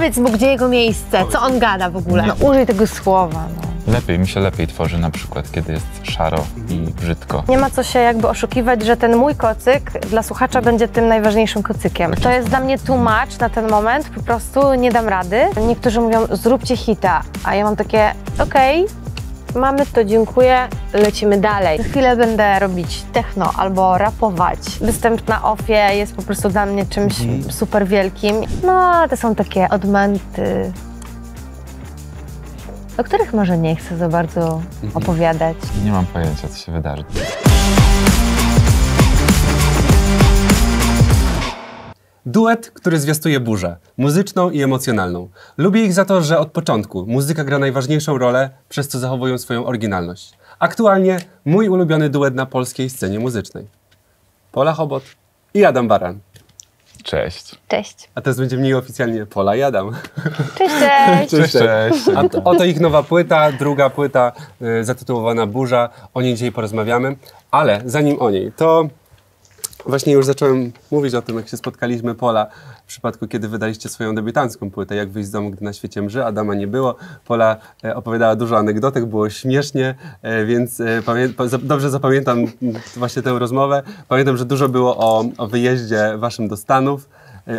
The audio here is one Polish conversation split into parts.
Powiedz mu, gdzie jego miejsce, co on gada w ogóle. No, użyj tego słowa. No. Lepiej, mi się lepiej tworzy na przykład, kiedy jest szaro i brzydko. Nie ma co się jakby oszukiwać, że ten mój kocyk dla słuchacza będzie tym najważniejszym kocykiem. To jest dla mnie tłumacz na ten moment, po prostu nie dam rady. Niektórzy mówią, zróbcie hita, a ja mam takie, okej, mamy to, dziękuję, lecimy dalej. Za chwilę będę robić techno albo rapować. Występ na ofie jest po prostu dla mnie czymś super wielkim. No, to są takie odmęty, o których może nie chcę za bardzo opowiadać. Nie mam pojęcia, co się wydarzy. Duet, który zwiastuje burzę, muzyczną i emocjonalną. Lubię ich za to, że od początku muzyka gra najważniejszą rolę, przez co zachowują swoją oryginalność. Aktualnie mój ulubiony duet na polskiej scenie muzycznej. Pola Chobot i Adam Baran. Cześć. Cześć. A teraz będzie mniej oficjalnie Pola i Adam. Cześć, cześć. Cześć, cześć. A to, oto ich nowa płyta, druga płyta y, zatytułowana Burza. O niej dzisiaj porozmawiamy. Ale zanim o niej, to właśnie już zacząłem mówić o tym, jak się spotkaliśmy Pola w przypadku, kiedy wydaliście swoją debiutancką płytę, jak wyjść z domu, gdy na świecie mrzy. Adama nie było. Pola e, opowiadała dużo anegdotek, było śmiesznie, e, więc e, dobrze zapamiętam właśnie tę rozmowę. Pamiętam, że dużo było o, o wyjeździe waszym do Stanów,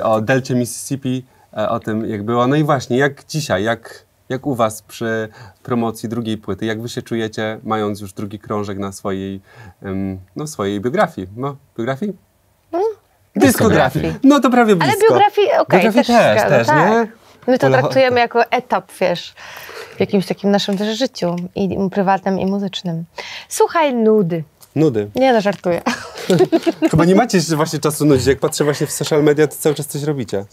o delcie Mississippi, o tym jak było. No i właśnie, jak dzisiaj, jak, jak u was przy promocji drugiej płyty, jak wy się czujecie, mając już drugi krążek na swojej, no, swojej biografii? No, biografii? dyskografii. No to prawie Ale blisko. biografii, okej, Biografii też, też, też, tak. nie? My to traktujemy jako etap, wiesz, w jakimś takim naszym też życiu, i prywatnym, i muzycznym. Słuchaj, nudy. Nudy. Nie no, żartuję. Chyba nie macie właśnie czasu nudzić. Jak patrzę właśnie w social media, to cały czas coś robicie.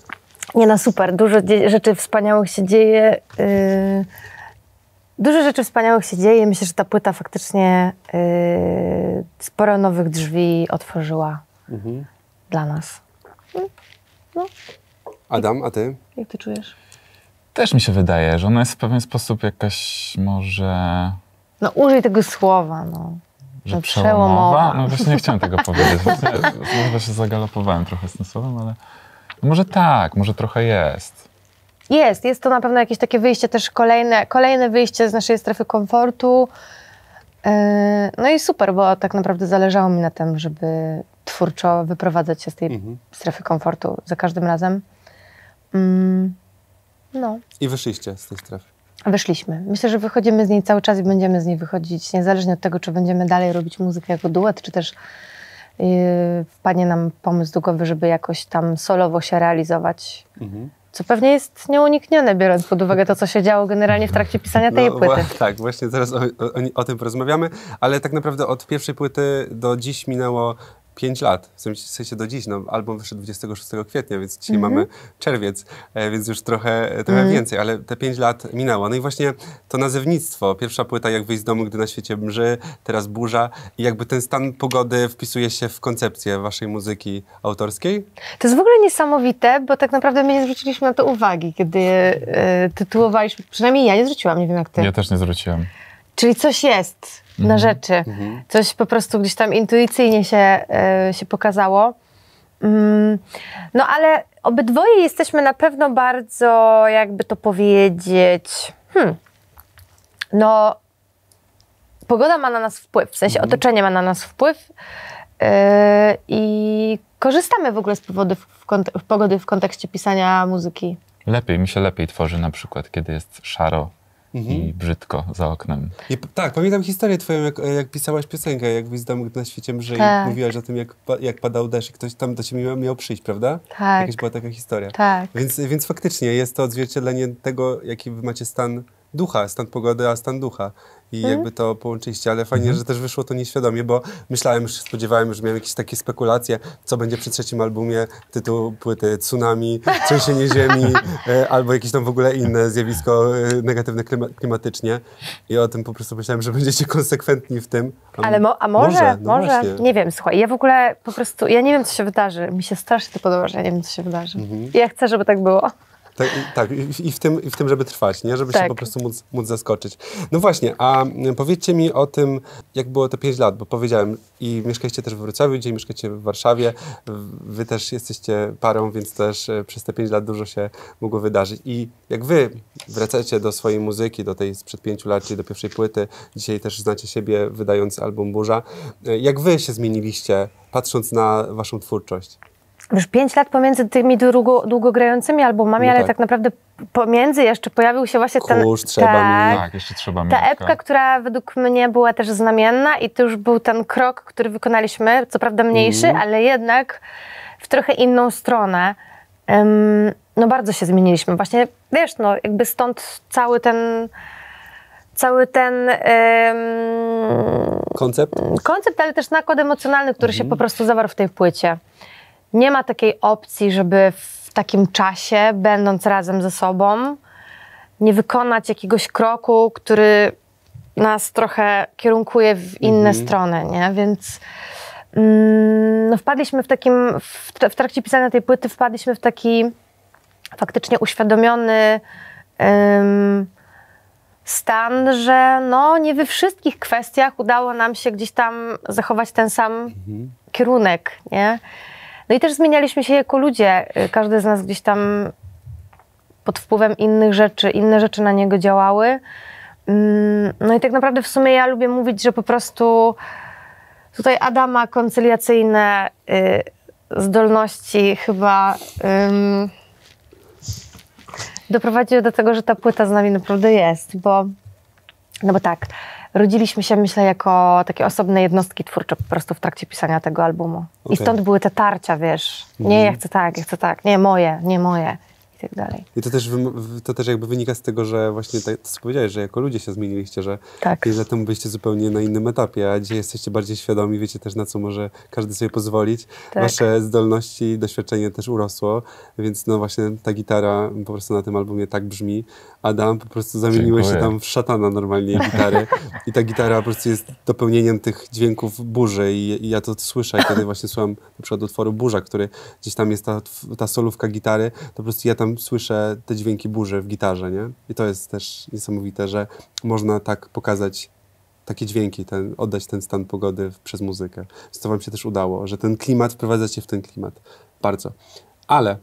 Nie no, super. Dużo rzeczy wspaniałych się dzieje. Yy... Dużo rzeczy wspaniałych się dzieje. Myślę, że ta płyta faktycznie yy... sporo nowych drzwi otworzyła Mhm. dla nas. Adam, a ty? Jak ty czujesz? Też mi się wydaje, że ona jest w pewien sposób jakaś może... No użyj tego słowa, no. Że No, przełomowa? przełomowa. No właśnie nie chciałem tego powiedzieć. Właśnie, chyba się zagalopowałem trochę z tym słowem, ale może tak, może trochę jest. Jest, jest to na pewno jakieś takie wyjście też kolejne, kolejne wyjście z naszej strefy komfortu. Yy, No i super, bo tak naprawdę zależało mi na tym, żeby twórczo wyprowadzać się z tej Mhm. strefy komfortu za każdym razem. Mm, No, I wyszliście z tej strefy. wyszliśmy. Myślę, że wychodzimy z niej cały czas i będziemy z niej wychodzić, niezależnie od tego, czy będziemy dalej robić muzykę jako duet, czy też wpadnie nam pomysł do głowy, żeby jakoś tam solowo się realizować. Mhm. Co pewnie jest nieuniknione, biorąc pod uwagę to, co się działo generalnie w trakcie pisania tej No, płyty. tak, właśnie zaraz o, o, o tym porozmawiamy, ale tak naprawdę od pierwszej płyty do dziś minęło 5 lat. W sensie- do dziś. No, album wyszedł 26 kwietnia, więc dzisiaj Mhm. mamy czerwiec, e, więc już trochę, trochę więcej, ale te 5 lat minęło. No i właśnie to nazewnictwo. Pierwsza płyta, jak wyjść z domu, gdy na świecie mrzy, teraz burza. I jakby ten stan pogody wpisuje się w koncepcję waszej muzyki autorskiej. To jest w ogóle niesamowite, bo tak naprawdę my nie zwróciliśmy na to uwagi, kiedy e, tytułowaliśmy, przynajmniej ja nie zwróciłam, nie wiem jak ty. Ja też nie zwróciłem. Czyli coś jest na rzeczy, coś po prostu gdzieś tam intuicyjnie się, e, się pokazało. Mm, no ale obydwoje jesteśmy na pewno bardzo, jakby to powiedzieć, hmm, no pogoda ma na nas wpływ, w sensie otoczenie ma na nas wpływ e, i korzystamy w ogóle z powodów, w pogody w kontekście pisania muzyki. Lepiej, mi się lepiej tworzy na przykład, kiedy jest szaro i brzydko za oknem. I, p- tak, pamiętam historię twoją, jak, jak pisałaś piosenkę, jak wyjść z domu, gdy na świecie mrzy Tak. i mówiłaś o tym, jak, jak padał deszcz i ktoś tam do ciebie miał, miał przyjść, prawda? Tak. Jakaś była taka historia. Tak. Więc, więc faktycznie jest to odzwierciedlenie tego, jaki wy macie stan ducha, stan pogody, a stan ducha. I Mhm. jakby to połączyliście, ale fajnie, że też wyszło to nieświadomie, bo myślałem, już spodziewałem, że miałem jakieś takie spekulacje, co będzie przy trzecim albumie, tytuł płyty Tsunami, Trzęsienie Ziemi, e, albo jakieś tam w ogóle inne zjawisko e, negatywne klima- klimatycznie. I o tym po prostu myślałem, że będziecie konsekwentni w tym. Ale mo, a może, no może, nie wiem, słuchaj, ja w ogóle po prostu, ja nie wiem, co się wydarzy. Mi się strasznie to podoba, że ja nie wiem, co się wydarzy. Mhm. Ja chcę, żeby tak było. Tak, i- tak i, w tym, i w tym, żeby trwać, nie? żeby się Tak. po prostu móc, móc zaskoczyć. No właśnie, a powiedzcie mi o tym, jak było te 5 lat, bo powiedziałem, i mieszkaliście też w Wrocławiu, dzisiaj mieszkacie w Warszawie, wy też jesteście parą, więc też e, przez te 5 lat dużo się mogło wydarzyć. I jak wy wracacie do swojej muzyki, do tej sprzed 5 lat, czyli do pierwszej płyty, dzisiaj też znacie siebie wydając album Burza, e, jak wy się zmieniliście, patrząc na waszą twórczość? Już pięć lat pomiędzy tymi długo, długogrającymi albumami, No ale tak. tak. naprawdę pomiędzy jeszcze pojawił się właśnie ten... Kurz, trzeba mi. Tak, jeszcze trzeba Ta mieć. epka, która według mnie była też znamienna i to już był ten krok, który wykonaliśmy, co prawda mniejszy, Mhm. ale jednak w trochę inną stronę. Ym, no bardzo się zmieniliśmy. Właśnie, wiesz, no jakby stąd cały ten cały ten ym, Koncept? koncept, ale też nakład emocjonalny, który Mhm. się po prostu zawarł w tej płycie. Nie ma takiej opcji, żeby w takim czasie, będąc razem ze sobą, nie wykonać jakiegoś kroku, który nas trochę kierunkuje w inne Mhm. strony, nie? Więc mm, no wpadliśmy w takim, w, w trakcie pisania tej płyty wpadliśmy w taki faktycznie uświadomiony ym, stan, że no nie we wszystkich kwestiach udało nam się gdzieś tam zachować ten sam kierunek, nie? No i też zmienialiśmy się jako ludzie. Y, Każdy z nas gdzieś tam pod wpływem innych rzeczy, inne rzeczy na niego działały. Mm, No i tak naprawdę w sumie ja lubię mówić, że po prostu tutaj Adama koncyliacyjne y, zdolności chyba ym, doprowadziły do tego, że ta płyta z nami naprawdę jest, bo no bo tak, rodziliśmy się myślę jako takie osobne jednostki twórcze po prostu w trakcie pisania tego albumu. Okej. I stąd były te tarcia, wiesz, nie ja chcę tak, ja chcę tak, nie moje, nie moje i tak dalej. I to też, to też jakby wynika z tego, że właśnie tak, to co powiedziałeś, że jako ludzie się zmieniliście, że Tak. lat temu byliście zupełnie na innym etapie, a dzisiaj jesteście bardziej świadomi, wiecie też na co może każdy sobie pozwolić. Tak. Wasze zdolności, doświadczenie też urosło, więc no właśnie ta gitara po prostu na tym albumie tak brzmi. Adam po prostu zamieniłeś się tam w szatana normalnie gitary i ta gitara po prostu jest dopełnieniem tych dźwięków burzy i, i ja to słyszę, kiedy właśnie słucham na przykład utworu Burza, który gdzieś tam jest ta, ta solówka gitary, to po prostu ja tam słyszę te dźwięki burzy w gitarze, nie? I to jest też niesamowite, że można tak pokazać takie dźwięki, ten, oddać ten stan pogody przez muzykę. Więc to wam się też udało, że ten klimat, wprowadzacie w ten klimat. Bardzo. Ale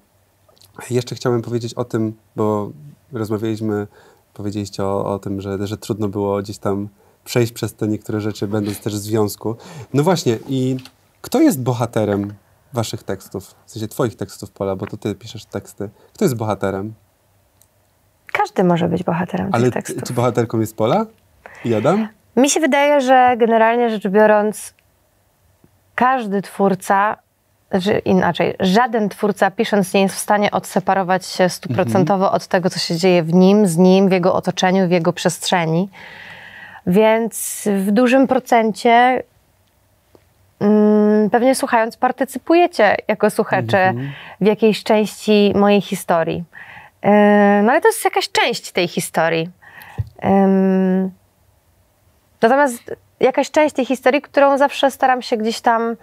jeszcze chciałem powiedzieć o tym, bo rozmawialiśmy, powiedzieliście o, o tym, że, że trudno było gdzieś tam przejść przez te niektóre rzeczy, będąc też w związku. No właśnie, i kto jest bohaterem waszych tekstów? W sensie twoich tekstów, Pola, bo to ty piszesz teksty. Kto jest bohaterem? Każdy może być bohaterem Ale tych ty, tekstów. czy bohaterką jest Pola i Adam? Mi się wydaje, że generalnie rzecz biorąc, każdy twórca, znaczy inaczej, żaden twórca pisząc nie jest w stanie odseparować się stuprocentowo od tego, co się dzieje w nim, z nim, w jego otoczeniu, w jego przestrzeni. Więc w dużym procencie pewnie słuchając partycypujecie jako słuchacze w jakiejś części mojej historii. No ale to jest jakaś część tej historii. Natomiast jakaś część tej historii, którą zawsze staram się gdzieś tam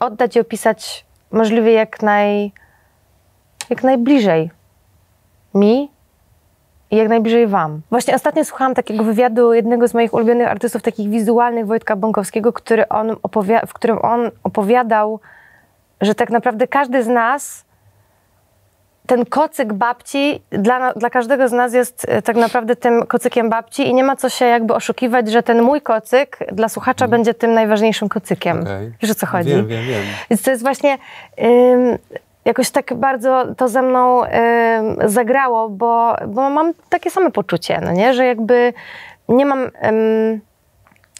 oddać i opisać możliwie jak, naj, jak najbliżej mi i jak najbliżej Wam. Właśnie ostatnio słuchałam takiego wywiadu jednego z moich ulubionych artystów, takich wizualnych, Wojtka Bąkowskiego, który on w którym on opowiadał, że tak naprawdę każdy z nas ten kocyk babci dla, dla każdego z nas jest e, tak naprawdę tym kocykiem babci i nie ma co się jakby oszukiwać, że ten mój kocyk dla słuchacza będzie tym najważniejszym kocykiem. Okej. Wiesz o co chodzi? Wiem, wiem, wiem. Więc to jest właśnie ym, jakoś tak bardzo to ze mną ym, zagrało, bo, bo mam takie same poczucie, no nie? że jakby nie mam ym,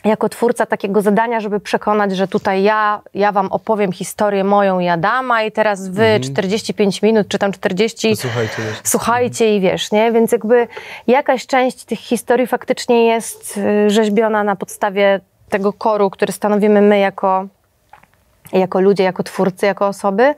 jako twórca takiego zadania, żeby przekonać, że tutaj ja, ja wam opowiem historię moją i Adama i teraz wy 45 minut, czy tam 40 To słuchajcie słuchajcie i wiesz, nie? Więc jakby jakaś część tych historii faktycznie jest y, rzeźbiona na podstawie tego koru, który stanowimy my jako, jako ludzie, jako twórcy, jako osoby.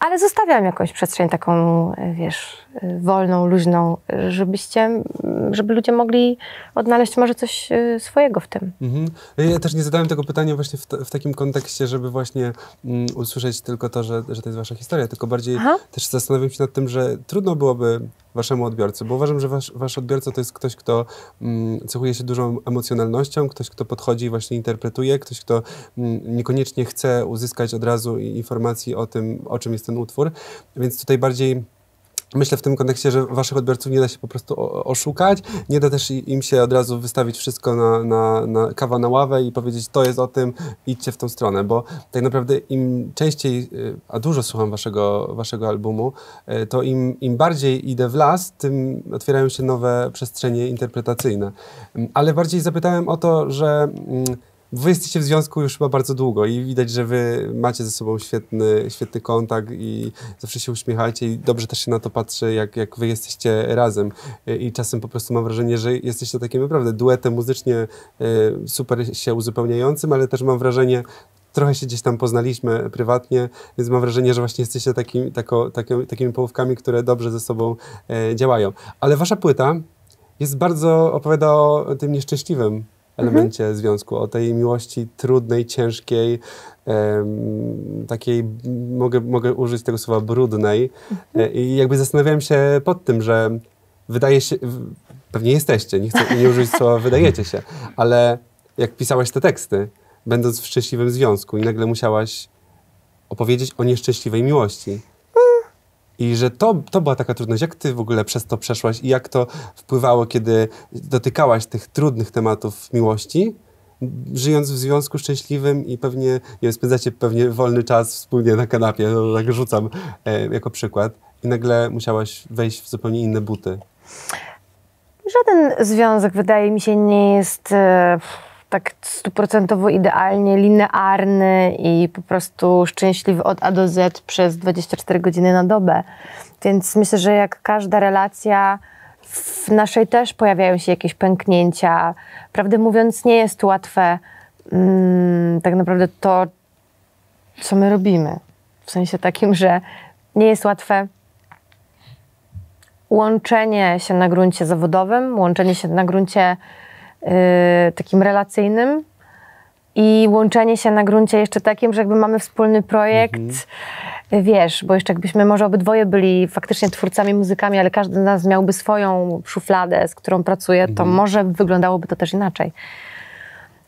Ale zostawiam jakąś przestrzeń taką, e, wiesz, wolną, luźną, żebyście, żeby ludzie mogli odnaleźć może coś e, swojego w tym. Mhm. Ja też nie zadałem tego pytania właśnie w, w takim kontekście, żeby właśnie mm, usłyszeć tylko to, że, że to jest wasza historia, tylko bardziej Aha. też zastanawiam się nad tym, że trudno byłoby waszemu odbiorcy, bo uważam, że wasz, wasz odbiorca to jest ktoś, kto mm, cechuje się dużą emocjonalnością, ktoś, kto podchodzi i właśnie interpretuje, ktoś, kto mm, niekoniecznie chce uzyskać od razu informacji o tym, o czym jest ten utwór, więc tutaj bardziej Myślę w tym kontekście, że waszych odbiorców nie da się po prostu oszukać, nie da też im się od razu wystawić wszystko na, na, na kawa na ławę i powiedzieć, to jest o tym, idźcie w tą stronę, bo tak naprawdę im częściej, y, a dużo słucham waszego, waszego albumu, y, to im, im bardziej idę w las, tym otwierają się nowe przestrzenie interpretacyjne. Mm, Ale bardziej zapytałem o to, że mm, Wy jesteście w związku już chyba bardzo długo i widać, że wy macie ze sobą świetny, świetny kontakt i zawsze się uśmiechacie i dobrze też się na to patrzy, jak, jak wy jesteście razem. I czasem po prostu mam wrażenie, że jesteście takim naprawdę duetem muzycznie y, super się uzupełniającym, ale też mam wrażenie, trochę się gdzieś tam poznaliśmy prywatnie, więc mam wrażenie, że właśnie jesteście takim, tako, taki, takimi połówkami, które dobrze ze sobą e, działają. Ale wasza płyta jest bardzo, opowiada o tym nieszczęśliwym elemencie związku, o tej miłości trudnej, ciężkiej, takiej, mogę, mogę użyć tego słowa, brudnej. E, I jakby zastanawiałem się pod tym, że wydaje się, pewnie jesteście, nie chcę nie użyć słowa wydajecie się, ale jak pisałaś te teksty, będąc w szczęśliwym związku i nagle musiałaś opowiedzieć o nieszczęśliwej miłości. I że to, to była taka trudność. Jak ty w ogóle przez to przeszłaś i jak to wpływało, kiedy dotykałaś tych trudnych tematów miłości, żyjąc w związku szczęśliwym i pewnie, nie wiem, spędzacie pewnie wolny czas wspólnie na kanapie, no, tak rzucam e, jako przykład, i nagle musiałaś wejść w zupełnie inne buty. Żaden związek, wydaje mi się, nie jest e, tak stuprocentowo idealnie linearny i po prostu szczęśliwy od A do Z przez 24 godziny na dobę. Więc myślę, że jak każda relacja, w naszej też pojawiają się jakieś pęknięcia. Prawdę mówiąc, nie jest łatwe mm, tak naprawdę to, co my robimy. W sensie takim, że nie jest łatwe łączenie się na gruncie zawodowym, łączenie się na gruncie takim relacyjnym i łączenie się na gruncie jeszcze takim, że jakby mamy wspólny projekt, y, wiesz, bo jeszcze jakbyśmy może obydwoje byli faktycznie twórcami, muzykami, ale każdy z nas miałby swoją szufladę, z którą pracuje, to może wyglądałoby to też inaczej.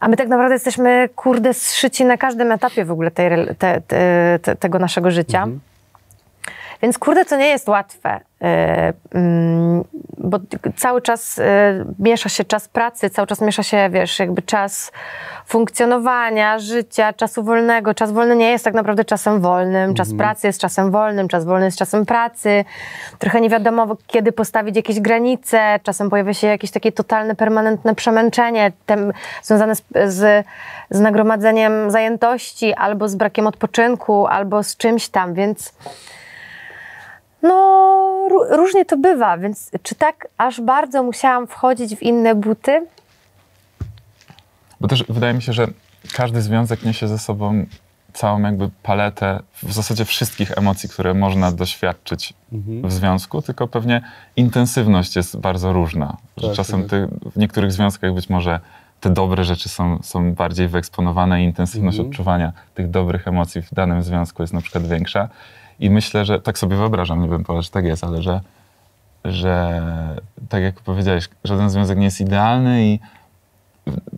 A my tak naprawdę jesteśmy, kurde, zszyci na każdym etapie w ogóle tej, te, te, te, tego naszego życia. Więc kurde, to nie jest łatwe, bo t- cały czas yy, miesza się czas pracy, cały czas miesza się, wiesz, jakby czas funkcjonowania, życia, czasu wolnego. Czas wolny nie jest tak naprawdę czasem wolnym, czas pracy jest czasem wolnym, czas wolny jest czasem pracy. Trochę nie wiadomo, kiedy postawić jakieś granice, czasem pojawia się jakieś takie totalne, permanentne przemęczenie tem, związane z, z, z nagromadzeniem zajętości, albo z brakiem odpoczynku, albo z czymś tam, więc... No, ró- różnie to bywa, więc czy tak aż bardzo musiałam wchodzić w inne buty? Bo też wydaje mi się, że każdy związek niesie ze sobą całą jakby paletę w zasadzie wszystkich emocji, które można doświadczyć w związku, tylko pewnie intensywność jest bardzo różna. Że Tak, czasem tak. ty, w niektórych związkach być może te dobre rzeczy są, są bardziej wyeksponowane i intensywność odczuwania tych dobrych emocji w danym związku jest na przykład większa. I myślę, że tak sobie wyobrażam, nie wiem, czy tak jest, ale że, że tak jak powiedziałeś, żaden związek nie jest idealny i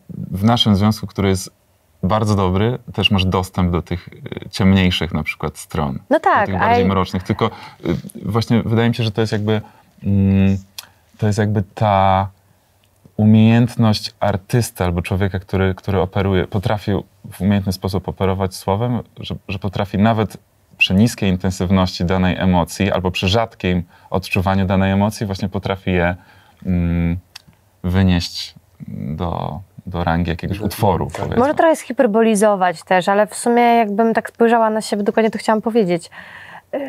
w naszym związku, który jest bardzo dobry, też masz dostęp do tych y, ciemniejszych na przykład stron. No do tak, tych bardziej a- mrocznych. Tylko y, właśnie wydaje mi się, że to jest jakby mm, to jest jakby ta umiejętność artysty albo człowieka, który, który operuje, potrafi w umiejętny sposób operować słowem, że, że potrafi nawet przy niskiej intensywności danej emocji albo przy rzadkim odczuwaniu danej emocji właśnie potrafi je mm, wynieść do, do rangi jakiegoś utworu. powiedzmy. Może trochę zhiperbolizować też, ale w sumie jakbym tak spojrzała na siebie, dokładnie to chciałam powiedzieć. Yy,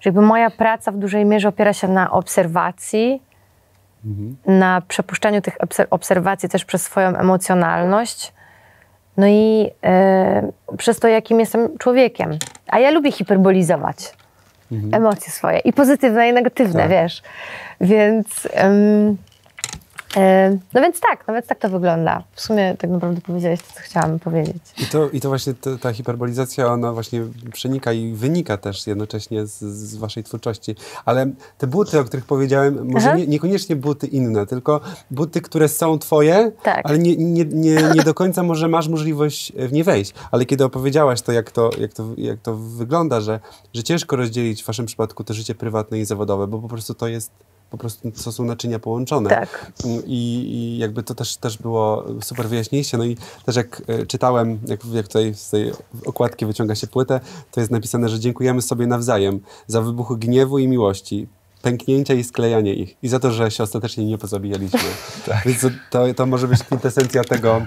że jakby moja praca w dużej mierze opiera się na obserwacji, na przepuszczaniu tych obser- obserwacji też przez swoją emocjonalność. No i e, przez to, jakim jestem człowiekiem. A ja lubię hiperbolizować emocje swoje. I pozytywne, i negatywne, Tak. wiesz. Więc... no więc tak, no więc tak to wygląda. W sumie tak naprawdę powiedziałeś to, co chciałam powiedzieć. I to, I to właśnie ta, ta hiperbolizacja, ona właśnie przenika i wynika też jednocześnie z, z waszej twórczości. Ale te buty, o których powiedziałem, może nie, niekoniecznie buty inne, tylko buty, które są twoje, Tak. ale nie, nie, nie, nie do końca może masz możliwość w nie wejść. Ale kiedy opowiedziałaś to, jak to, jak to, jak to wygląda, że, że ciężko rozdzielić w waszym przypadku to życie prywatne i zawodowe, bo po prostu to jest po prostu to są naczynia połączone. Tak. I, I jakby to też, też było super wyjaśniliście. No i też jak e, czytałem, jak, jak tutaj z tej okładki wyciąga się płytę, to jest napisane, że dziękujemy sobie nawzajem za wybuchy gniewu i miłości, pęknięcia i sklejanie ich i za to, że się ostatecznie nie pozabijaliśmy. Więc to, to, to może być kwintesencja tego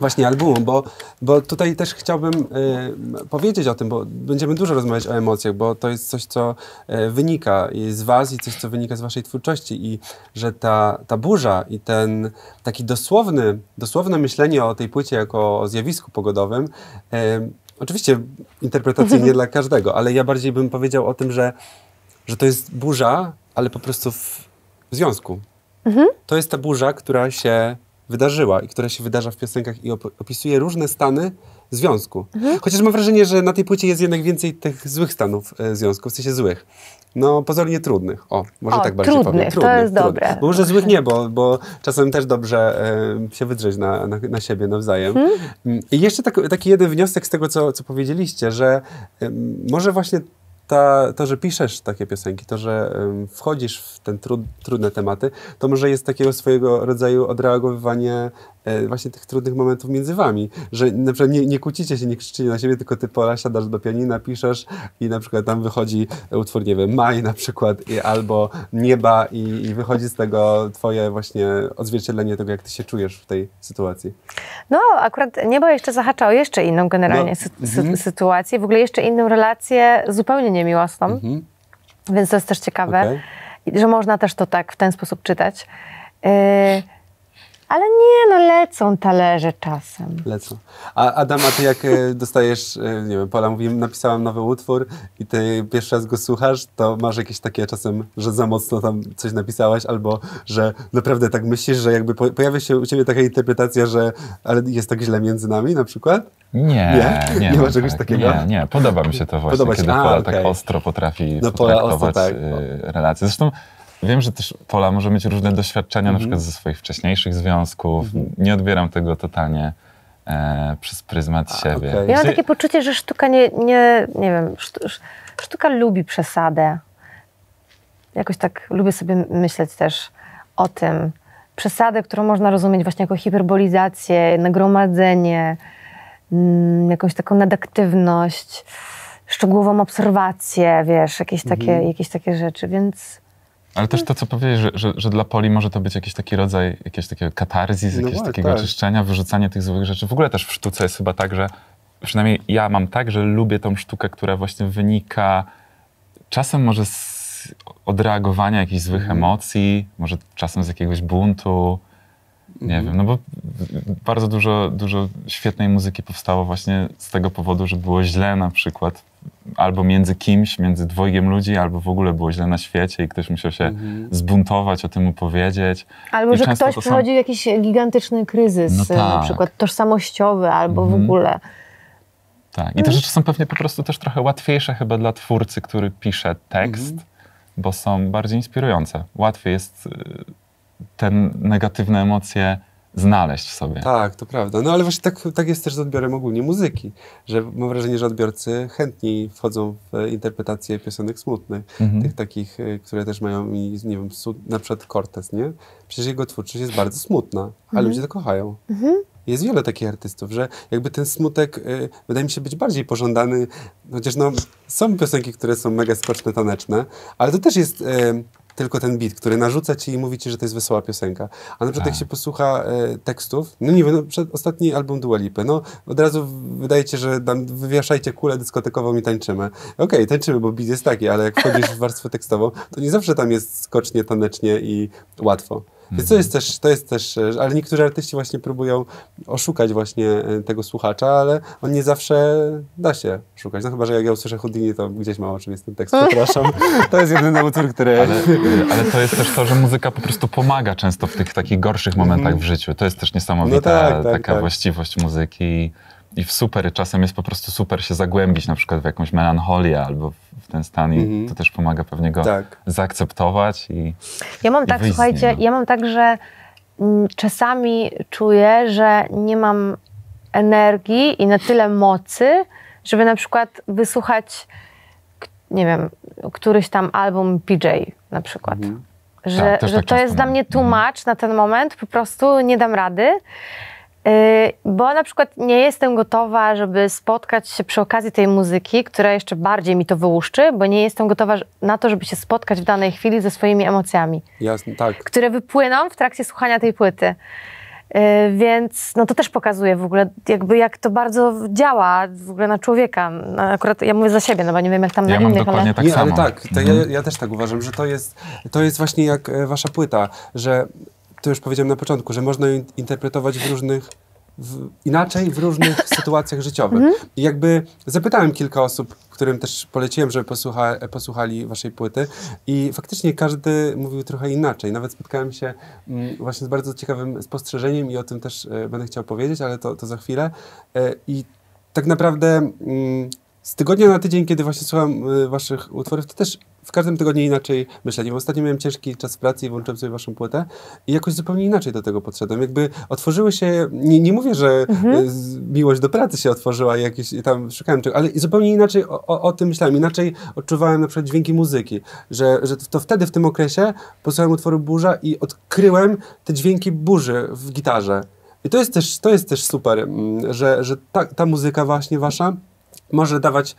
właśnie albumu, bo, bo tutaj też chciałbym y, powiedzieć o tym, bo będziemy dużo rozmawiać o emocjach, bo to jest coś, co y, wynika z was i coś, co wynika z waszej twórczości i że ta, ta burza i ten taki dosłowny, dosłowne myślenie o tej płycie jako o zjawisku pogodowym, y, oczywiście interpretacyjnie nie dla każdego, ale ja bardziej bym powiedział o tym, że, że to jest burza, ale po prostu w, w związku. To jest ta burza, która się wydarzyła i która się wydarza w piosenkach i op- opisuje różne stany związku. Chociaż mam wrażenie, że na tej płycie jest jednak więcej tych złych stanów e, związku, w sensie złych. No, pozornie trudnych. O, może O, tak bardziej trudnych, powiem. to jest dobre. Bo może złych nie, bo, bo czasem też dobrze e, się wydrzeć na, na, na siebie nawzajem. Mhm. Mm, I jeszcze tak, taki jeden wniosek z tego, co, co powiedzieliście, że em, może właśnie ta, to, że piszesz takie piosenki, to, że wchodzisz w ten trud, trudne tematy, to może jest takiego swojego rodzaju odreagowywanie właśnie tych trudnych momentów między wami. Że na przykład nie, nie kłócicie się, nie krzyczycie na siebie, tylko ty Pola siadasz do pianina, piszesz i na przykład tam wychodzi utwór, nie wiem, Maj na przykład i, albo Nieba i, i wychodzi z tego twoje właśnie odzwierciedlenie tego, jak ty się czujesz w tej sytuacji. No, akurat niebo jeszcze zahacza o jeszcze inną generalnie No, sy- sy- sytuację, w ogóle jeszcze inną relację, zupełnie niemiłosną, więc to jest też ciekawe, i że można też to tak w ten sposób czytać. Yy, ale nie, no lecą talerze czasem. Lecą. A Adam, a ty jak e, dostajesz, e, nie wiem, Pola mówi, napisałam nowy utwór i ty pierwszy raz go słuchasz, to masz jakieś takie czasem, że za mocno tam coś napisałaś, albo że naprawdę tak myślisz, że jakby po, pojawia się u ciebie taka interpretacja, że ale jest tak źle między nami na przykład? Nie, Nie? nie, Nie ma czegoś tak. takiego? Nie, nie, podoba mi się to właśnie, Podoba ci- kiedy a, Pola okej. tak ostro potrafi No, Pola ostro, tak. y, relacje. Zresztą wiem, że też Pola może mieć różne doświadczenia, Mhm. na przykład ze swoich wcześniejszych związków. Nie odbieram tego totalnie e, przez pryzmat siebie. okej. Ja mam takie poczucie, że sztuka nie, nie, nie wiem, sztu- sztuka lubi przesadę. Jakoś tak lubię sobie myśleć też o tym. Przesadę, którą można rozumieć właśnie jako hiperbolizację, nagromadzenie, mm, jakąś taką nadaktywność, szczegółową obserwację, wiesz, jakieś takie, jakieś takie rzeczy, więc... Ale też to, co powiedziałeś, że, że, że dla Poli może to być jakiś taki rodzaj, jakiegoś takiego katarzis, No jakiegoś właśnie, takiego tak. czyszczenia, wyrzucanie tych złych rzeczy. W ogóle też w sztuce jest chyba tak, że przynajmniej ja mam tak, że lubię tą sztukę, która właśnie wynika czasem może z odreagowania jakichś złych Mhm. emocji, może czasem z jakiegoś buntu. Nie Mhm. wiem, no bo bardzo dużo, dużo świetnej muzyki powstało właśnie z tego powodu, że było źle na przykład albo między kimś, między dwojgiem ludzi, albo w ogóle było źle na świecie i ktoś musiał się Mhm. zbuntować, o tym opowiedzieć. Albo, I że ktoś przechodził jakiś gigantyczny kryzys, No na tak. przykład tożsamościowy, albo w Mhm. ogóle. Tak. I te rzeczy są pewnie po prostu też trochę łatwiejsze chyba dla twórcy, który pisze tekst, bo są bardziej inspirujące. Łatwiej jest y, te negatywne emocje znaleźć w sobie. Tak, to prawda. No ale właśnie tak, tak jest też z odbiorem ogólnie muzyki, że mam wrażenie, że odbiorcy chętniej wchodzą w interpretacje piosenek smutnych, Mhm. tych takich, y, które też mają, nie wiem, na przykład Cortez, nie? Przecież jego twórczość jest bardzo smutna, a ludzie to kochają. Jest wiele takich artystów, że jakby ten smutek y, wydaje mi się być bardziej pożądany, chociaż no, są piosenki, które są mega skoczne, taneczne, ale to też jest y, tylko ten beat, który narzuca ci i mówi ci, że to jest wesoła piosenka. A na przykład jak Tak. się posłucha y, tekstów, no nie wiem, no, przed, ostatni album Dua Lipy, no od razu wydaje ci, że tam wywieszajcie kulę dyskotekową i tańczymy. Okej, tańczymy, bo beat jest taki, ale jak wchodzisz w warstwę tekstową, to nie zawsze tam jest skocznie, tanecznie i łatwo. Więc to jest też, to jest też, e, ale niektórzy artyści właśnie próbują oszukać właśnie e, tego słuchacza, ale on nie zawsze da się szukać. No chyba, że jak ja usłyszę Houdini, to gdzieś ma o czym jest ten tekst, przepraszam. To jest jedyny utwór, który... Ale, ale to jest też to, że muzyka po prostu pomaga często w tych takich gorszych momentach w życiu. To jest też niesamowita No tak, tak, taka tak. właściwość muzyki. I w super, czasem jest po prostu super się zagłębić na przykład w jakąś melancholię albo w- w ten stan i to też pomaga pewnie go Tak. zaakceptować i Ja mam I tak, wyjść z słuchajcie, niego. ja mam tak, że mm, czasami czuję, że nie mam energii i na tyle mocy, żeby na przykład wysłuchać, nie wiem, któryś tam album PJ na przykład. Że, Tak, że tak to jest dla mnie tłumacz na ten moment, po prostu nie dam rady. Yy, Bo na przykład nie jestem gotowa, żeby spotkać się przy okazji tej muzyki, która jeszcze bardziej mi to wyłuszczy, bo nie jestem gotowa na to, żeby się spotkać w danej chwili ze swoimi emocjami Jasne, tak. które wypłyną w trakcie słuchania tej płyty. Yy, Więc no to też pokazuje w ogóle, jakby jak to bardzo działa w ogóle na człowieka. No, Akurat ja mówię za siebie, no bo nie wiem jak tam Ja na mam innych, dokładnie ale... tak nie, samo. ale tak, to Mhm. ja, ja też tak uważam, że to jest, to jest właśnie jak e, wasza płyta, że to już powiedziałem na początku, że można ją interpretować w różnych, w, inaczej w różnych sytuacjach życiowych. I jakby zapytałem kilka osób, którym też poleciłem, żeby posłucha, posłuchali waszej płyty i faktycznie każdy mówił trochę inaczej. Nawet spotkałem się mm, właśnie z bardzo ciekawym spostrzeżeniem i o tym też e, będę chciał powiedzieć, ale to, to za chwilę. E, I tak naprawdę mm, z tygodnia na tydzień, kiedy właśnie słucham y, waszych utworów, to też w każdym tygodniu inaczej myślę. Nie Ostatnio miałem ciężki czas pracy i włączyłem sobie waszą płytę i jakoś zupełnie inaczej do tego podszedłem. Jakby otworzyły się, nie, nie mówię, że y, z- miłość do pracy się otworzyła jakieś i tam szukałem czegoś, ale zupełnie inaczej o, o, o tym myślałem. Inaczej odczuwałem na przykład dźwięki muzyki, że, że to wtedy w tym okresie posłuchałem utworu Burza i odkryłem te dźwięki burzy w gitarze. I to jest też, to jest też super, mm, że, że ta, ta muzyka właśnie wasza może dawać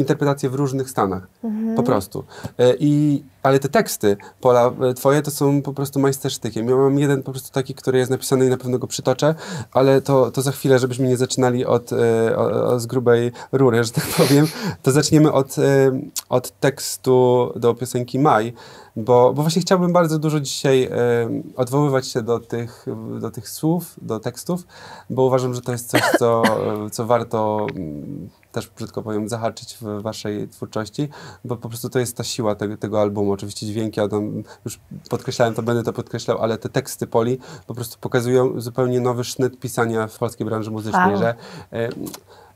interpretacje w różnych stanach. Po prostu. E, I, ale te teksty, Pola, e, twoje to są po prostu majstersztykiem. Ja mam jeden po prostu taki, który jest napisany i na pewno go przytoczę, ale to, to za chwilę, żebyśmy nie zaczynali od, e, o, o, z grubej rury, że tak powiem, to zaczniemy od, od tekstu do piosenki Maj, bo, bo właśnie chciałbym bardzo dużo dzisiaj odwoływać się do tych, do tych słów, do tekstów, bo uważam, że to jest coś, co, co warto mm, też brzydko powiem, zahaczyć w waszej twórczości, bo po prostu to jest ta siła tego, tego albumu. Oczywiście dźwięki, ja tam już podkreślałem, to będę to podkreślał, ale te teksty Poli po prostu pokazują zupełnie nowy sznyt pisania w polskiej branży muzycznej, Wow. że, e,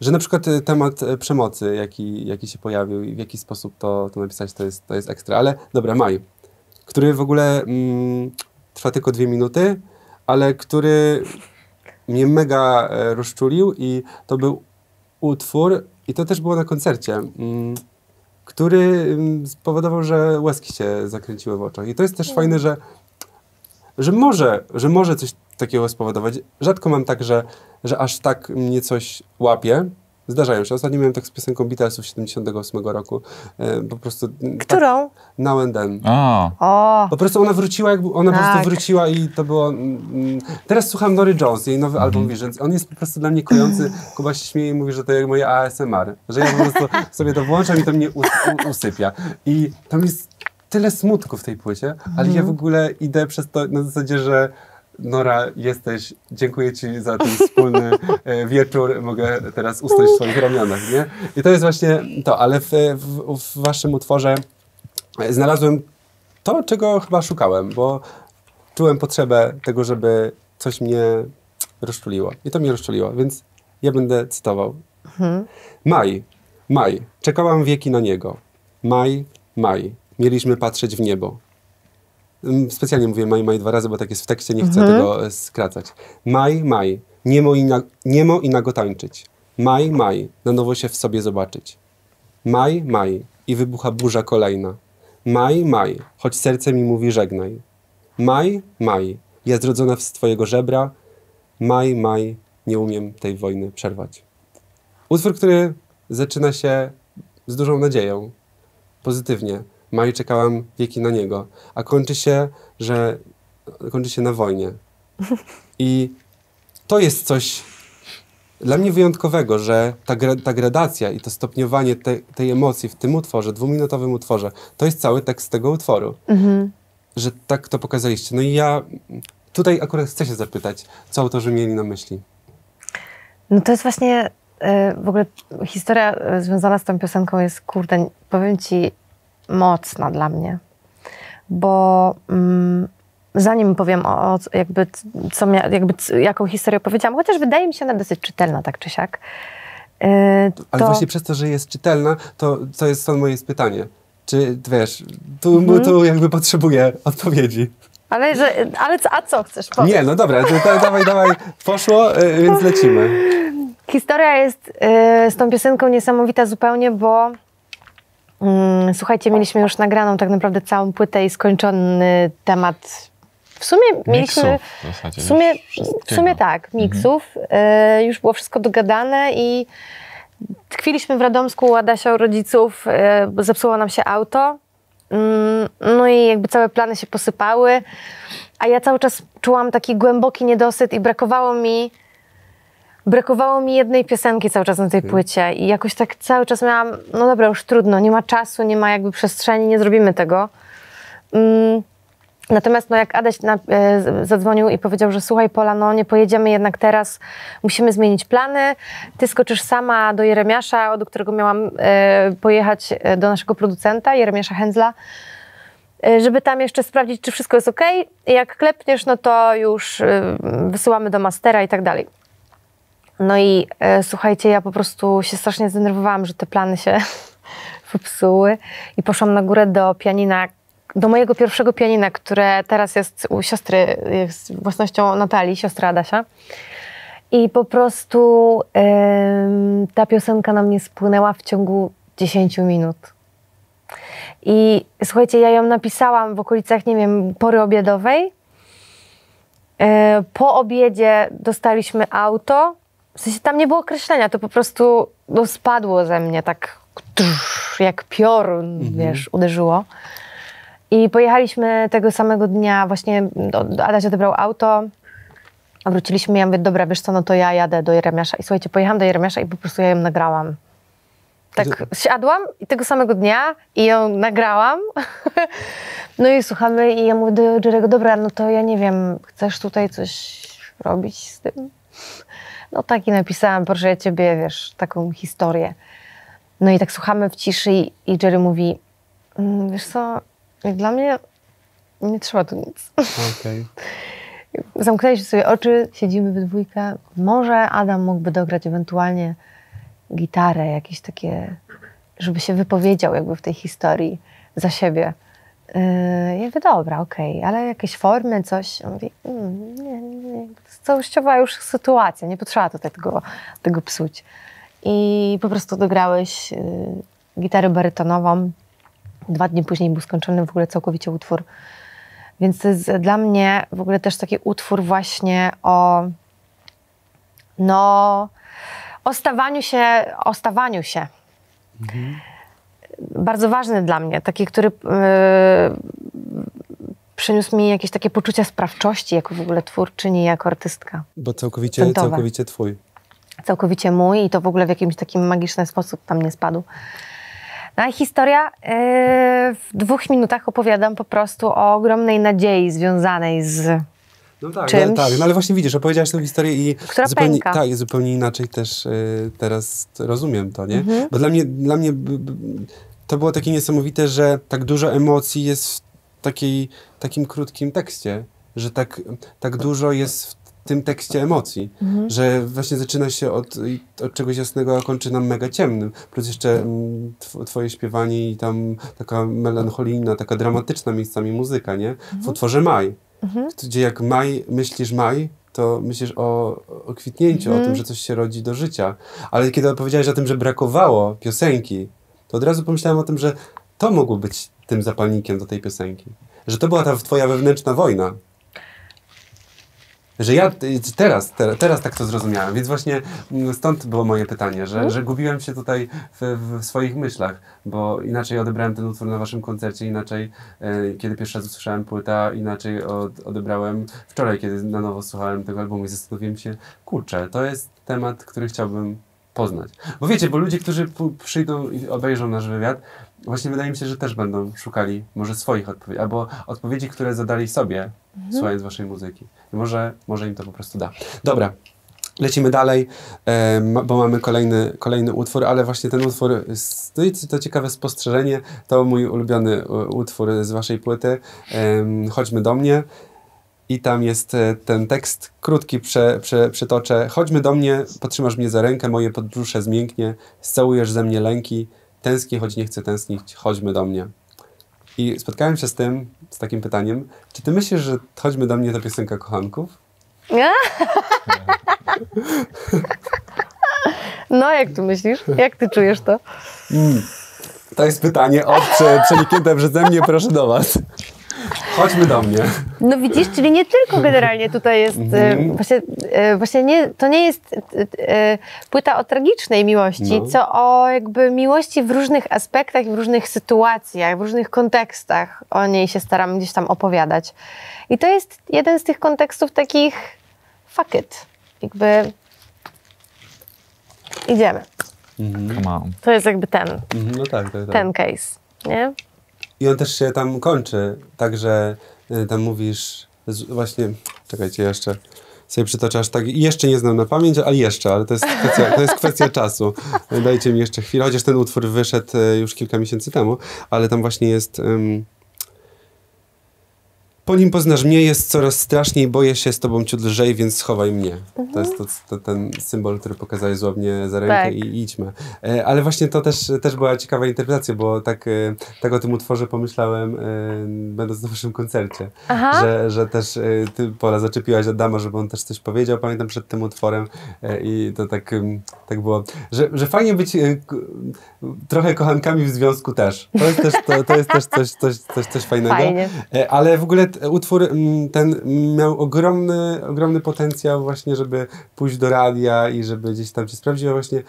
że na przykład e, temat e, przemocy, jaki, jaki się pojawił i w jaki sposób to, to napisać, to jest, to jest ekstra. Ale dobra, Maj, który w ogóle mm, trwa tylko dwie minuty, ale który mnie mega rozczulił i to był utwór, i to też było na koncercie, mm, który mm, spowodował, że łezki się zakręciły w oczach. I to jest też fajne, że, że, może, że może coś takiego spowodować. Rzadko mam tak, że, że aż tak mnie coś łapie. Zdarzają się. Ostatnio miałem tak z piosenką Beatlesów 78 roku. E, po prostu... mm, Którą? Tak, now and then. O, O, Po prostu ona wróciła, jakby ona po Tak. prostu wróciła i to było... Mm, teraz słucham Nory Jones, jej nowy album Visions. On jest po prostu dla mnie kojący. Kuba się śmieje i mówi, że to jak moje ASMR. Że ja po prostu sobie to włączam i to mnie us, usypia. I tam jest tyle smutku w tej płycie, ale ja w ogóle idę przez to na zasadzie, że Nora, jesteś, dziękuję Ci za ten wspólny e, wieczór, mogę teraz usnąć w swoich ramionach, nie? I to jest właśnie to, ale w, w, w Waszym utworze e, znalazłem to, czego chyba szukałem, bo czułem potrzebę tego, żeby coś mnie rozczuliło. I to mnie rozczuliło, więc ja będę cytował. Maj, maj, czekałam wieki na niego. Maj, maj, mieliśmy patrzeć w niebo. Mm, Specjalnie mówię maj, maj dwa razy, bo tak jest w tekście, nie chcę tego e, skracać. Maj, maj, niemo i, na, niemo i nago tańczyć. Maj, maj, na nowo się w sobie zobaczyć. Maj, maj i wybucha burza kolejna. Maj, maj, choć serce mi mówi żegnaj. Maj, maj, ja zrodzona z twojego żebra. Maj, maj, nie umiem tej wojny przerwać. Utwór, który zaczyna się z dużą nadzieją, pozytywnie. Maj czekałam wieki na niego, a kończy się, że kończy się na wojnie. I to jest coś dla mnie wyjątkowego, że ta, gra, ta gradacja i to stopniowanie te, tej emocji w tym utworze, dwuminutowym utworze, to jest cały tekst tego utworu. że tak to pokazaliście. No i ja tutaj akurat chcę się zapytać, co autorzy mieli na myśli. No to jest właśnie y, w ogóle historia y, związana z tą piosenką jest, kurde, powiem ci, mocna dla mnie. Bo mm, zanim powiem o, o jakby, co mia, jakby, jaką historię opowiedziałam, chociaż wydaje mi się ona dosyć czytelna, tak czy siak, y, Ale to... właśnie przez to, że jest czytelna, to co jest stąd moje jest pytanie. Czy wiesz, tu, Mhm. tu jakby potrzebuję odpowiedzi. Ale, że, ale co, a co chcesz powiedzieć? Nie, no dobra, to, to, dawaj, dawaj, poszło, y, więc lecimy. Historia jest y, z tą piosenką niesamowita zupełnie, bo słuchajcie, mieliśmy już nagraną tak naprawdę całą płytę i skończony temat. W sumie mieliśmy. Miksów w. W sumie, w sumie tak, miksów. Y, już było wszystko dogadane i tkwiliśmy w Radomsku u Adasia u rodziców, y, zepsuło nam się auto. Mm, No i jakby całe plany się posypały, a ja cały czas czułam taki głęboki niedosyt i brakowało mi brakowało mi jednej piosenki cały czas na tej płycie i jakoś tak cały czas miałam, no dobra, już trudno, nie ma czasu, nie ma jakby przestrzeni, nie zrobimy tego. Mm, Natomiast no, jak Adaś na, e, zadzwonił i powiedział, że słuchaj Pola, no nie pojedziemy jednak teraz, musimy zmienić plany. Ty skoczysz sama do Jeremiasza, do którego miałam e, pojechać e, do naszego producenta, Jeremiasza Hędzla, e, żeby tam jeszcze sprawdzić, czy wszystko jest ok. Jak klepniesz, no to już e, wysyłamy do mastera i tak dalej. No i e, słuchajcie, ja po prostu się strasznie zdenerwowałam, że te plany się popsuły i poszłam na górę do pianina, do mojego pierwszego pianina, które teraz jest u siostry, jest własnością Natalii, siostra Adasia. I po prostu ta piosenka na mnie spłynęła w ciągu 10 minut. I słuchajcie, ja ją napisałam w okolicach, nie wiem, pory obiadowej. E, Po obiedzie dostaliśmy auto. W sensie tam nie było określenia, to po prostu no, spadło ze mnie tak jak piorun, wiesz, uderzyło. I pojechaliśmy tego samego dnia, właśnie do Adaś odebrał auto, wróciliśmy, ja mówię, dobra, wiesz co, no to ja jadę do Jeremiasza. I słuchajcie, pojechałam do Jeremiasza i po prostu ja ją nagrałam. Tak siadłam i tego samego dnia i ją nagrałam. No i słuchamy i ja mówię do Jerego, dobra, no to ja nie wiem, chcesz tutaj coś robić z tym? No tak i napisałam, proszę ja ciebie, wiesz, taką historię. No i tak słuchamy w ciszy i, i Jerry mówi, "Mm, wiesz co, dla mnie nie trzeba tu nic. Okej. Zamknęliśmy sobie oczy, siedzimy we dwójkę. Może Adam mógłby dograć ewentualnie gitarę, jakieś takie, żeby się wypowiedział jakby w tej historii za siebie. Yy, ja mówię, dobra, okej, ale jakieś formy, coś. On mówi, mm, nie, nie, całościowa już sytuacja, nie potrzeba tutaj tego, tego psuć. I po prostu dograłeś yy, gitarę barytonową. Dwa dni później był skończony w ogóle całkowicie utwór. Więc to jest dla mnie w ogóle też taki utwór właśnie o no o stawaniu się, o stawaniu się. Bardzo ważny dla mnie, taki, który yy, przyniósł mi jakieś takie poczucie sprawczości jako w ogóle twórczyni, jako artystka. Bo całkowicie, Centowe. całkowicie twój. Całkowicie mój i to w ogóle w jakimś takim magiczny sposób tam nie spadł. No a historia yy, w dwóch minutach opowiadam po prostu o ogromnej nadziei związanej z No tak, Czymś. no, tak, no ale właśnie widzisz, opowiedziałaś tę historię i zupełnie, pęka. tak, zupełnie inaczej też y, teraz rozumiem to, nie? Mhm. Bo dla mnie, dla mnie b, b, to było takie niesamowite, że tak dużo emocji jest w takiej, takim krótkim tekście, że tak, tak dużo jest w tym tekście emocji, Mhm. że właśnie zaczyna się od, od czegoś jasnego, a kończy nam mega ciemnym. Plus jeszcze mm, tw- twoje śpiewanie i tam taka melancholijna, taka dramatyczna miejscami muzyka, nie? W utworze Maj. Gdzie jak maj, myślisz maj, to myślisz o, o kwitnięciu, o tym, że coś się rodzi do życia. Ale kiedy opowiedziałeś o tym, że brakowało piosenki, to od razu pomyślałem o tym, że to mogło być tym zapalnikiem do tej piosenki. Że to była ta twoja wewnętrzna wojna. Że ja teraz, teraz, teraz tak to zrozumiałem, więc właśnie mm, stąd było moje pytanie, że, że gubiłem się tutaj w, w swoich myślach, bo inaczej odebrałem ten utwór na waszym koncercie, inaczej e, kiedy pierwszy raz usłyszałem płyta, inaczej od, odebrałem wczoraj, kiedy na nowo słuchałem tego albumu i zastanowiłem się, kurczę, to jest temat, który chciałbym poznać. Bo wiecie, bo ludzie, którzy przyjdą i obejrzą nasz wywiad, właśnie wydaje mi się, że też będą szukali może swoich odpowiedzi, albo odpowiedzi, które zadali sobie, słuchając waszej muzyki. I może, może im to po prostu da. Dobra. Lecimy dalej, bo mamy kolejny, kolejny utwór, ale właśnie ten utwór, no i to ciekawe spostrzeżenie, to mój ulubiony utwór z waszej płyty, Chodźmy do mnie. I tam jest e, ten tekst krótki, prze, prze, przytoczę. Chodźmy do mnie, potrzymasz mnie za rękę, moje podbrzusze zmięknie, scałujesz ze mnie lęki, tęsknię, choć nie chcę tęsknić, chodźmy do mnie. I spotkałem się z tym, z takim pytaniem, czy ty myślisz, że Chodźmy do mnie to piosenka kochanków? No, jak tu myślisz? Jak ty czujesz to? To jest pytanie od prze, przeniknięte przeze mnie, proszę do was. Chodźmy do mnie. No widzisz, czyli nie tylko generalnie tutaj jest, Mhm. e, właśnie, e, właśnie nie, to nie jest e, płyta o tragicznej miłości, No. co o jakby miłości w różnych aspektach, w różnych sytuacjach, w różnych kontekstach o niej się staram gdzieś tam opowiadać. I to jest jeden z tych kontekstów takich fuck it, jakby idziemy. On. To jest jakby ten, Mhm, No tak, tak, tak. ten case, nie? I on też się tam kończy, także y, tam mówisz właśnie, czekajcie jeszcze, sobie przytoczę aż tak, jeszcze nie znam na pamięć, ale jeszcze, ale to jest kwestia, to jest kwestia czasu. Dajcie mi jeszcze chwilę, chociaż ten utwór wyszedł y, już kilka miesięcy temu, ale tam właśnie jest... ym, po nim poznasz mnie, jest coraz straszniej, boję się z tobą ciut lżej, więc schowaj mnie. To jest to, to, ten symbol, który pokazałeś złapnie za rękę Tak. i idźmy. E, ale właśnie to też, też była ciekawa interpretacja, bo tak, e, tak o tym utworze pomyślałem, e, będąc na waszym koncercie, Aha. że, że też e, ty, Pola, zaczepiłaś Adama, żeby on też coś powiedział, pamiętam, przed tym utworem e, i to tak, tak było, że, że fajnie być e, trochę kochankami w związku też. To jest też, to, to jest też coś, coś, coś, coś fajnego. Fajnie. Ale w ogóle utwór mm, ten miał ogromny, ogromny potencjał właśnie, żeby pójść do radia i żeby gdzieś tam się sprawdzić, a właśnie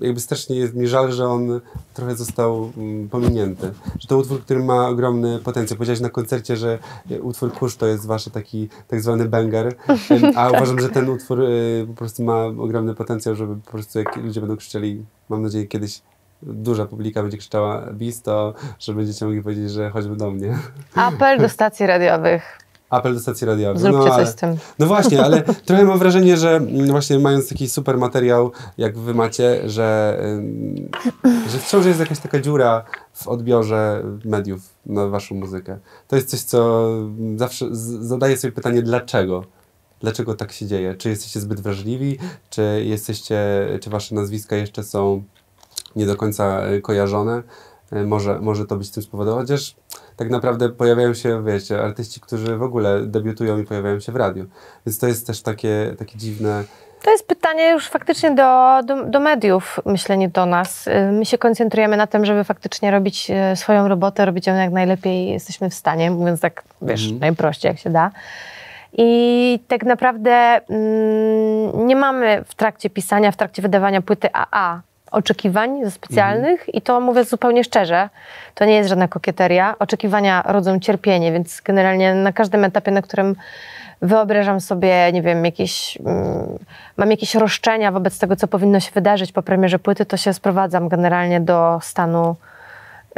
jakby strasznie jest mi żal, że on trochę został pominięty. Że to utwór, który ma ogromny potencjał. Powiedziałeś na koncercie, że e, utwór Kurz to jest wasz taki tak zwany banger, Em, a uważam, że ten utwór po prostu ma ogromny potencjał, żeby po prostu jak ludzie będą krzyczeli, mam nadzieję kiedyś duża publika będzie krzyczała bis, to że będziecie mogli powiedzieć, że choćby do mnie. Apel do stacji radiowych. Apel do stacji radiowej. Zróbcie no, coś ale, z tym. No właśnie, ale trochę mam wrażenie, że mm, właśnie mając taki super materiał, jak wy macie, że, że wciąż jest jakaś taka dziura w odbiorze mediów na waszą muzykę. To jest coś, co mm, zawsze zadaję sobie pytanie, dlaczego? Dlaczego tak się dzieje? Czy jesteście zbyt wrażliwi? Czy jesteście, czy wasze nazwiska jeszcze są nie do końca y, kojarzone? Y, Może, może to być tym spowodowane, chociaż tak naprawdę pojawiają się, wiecie, artyści, którzy w ogóle debiutują i pojawiają się w radiu. Więc to jest też takie, takie dziwne. To jest pytanie już faktycznie do, do, do mediów, myślę, nie do nas. Y, My się koncentrujemy na tym, żeby faktycznie robić swoją robotę, robić ją jak najlepiej jesteśmy w stanie, mówiąc tak, wiesz, Mhm. najprościej jak się da. I tak naprawdę mm, nie mamy w trakcie pisania, w trakcie wydawania płyty AA oczekiwań ze specjalnych i to mówię zupełnie szczerze, to nie jest żadna kokieteria. Oczekiwania rodzą cierpienie, więc generalnie na każdym etapie, na którym wyobrażam sobie, nie wiem, jakieś, mm, mam jakieś roszczenia wobec tego, co powinno się wydarzyć po premierze płyty, to się sprowadzam generalnie do stanu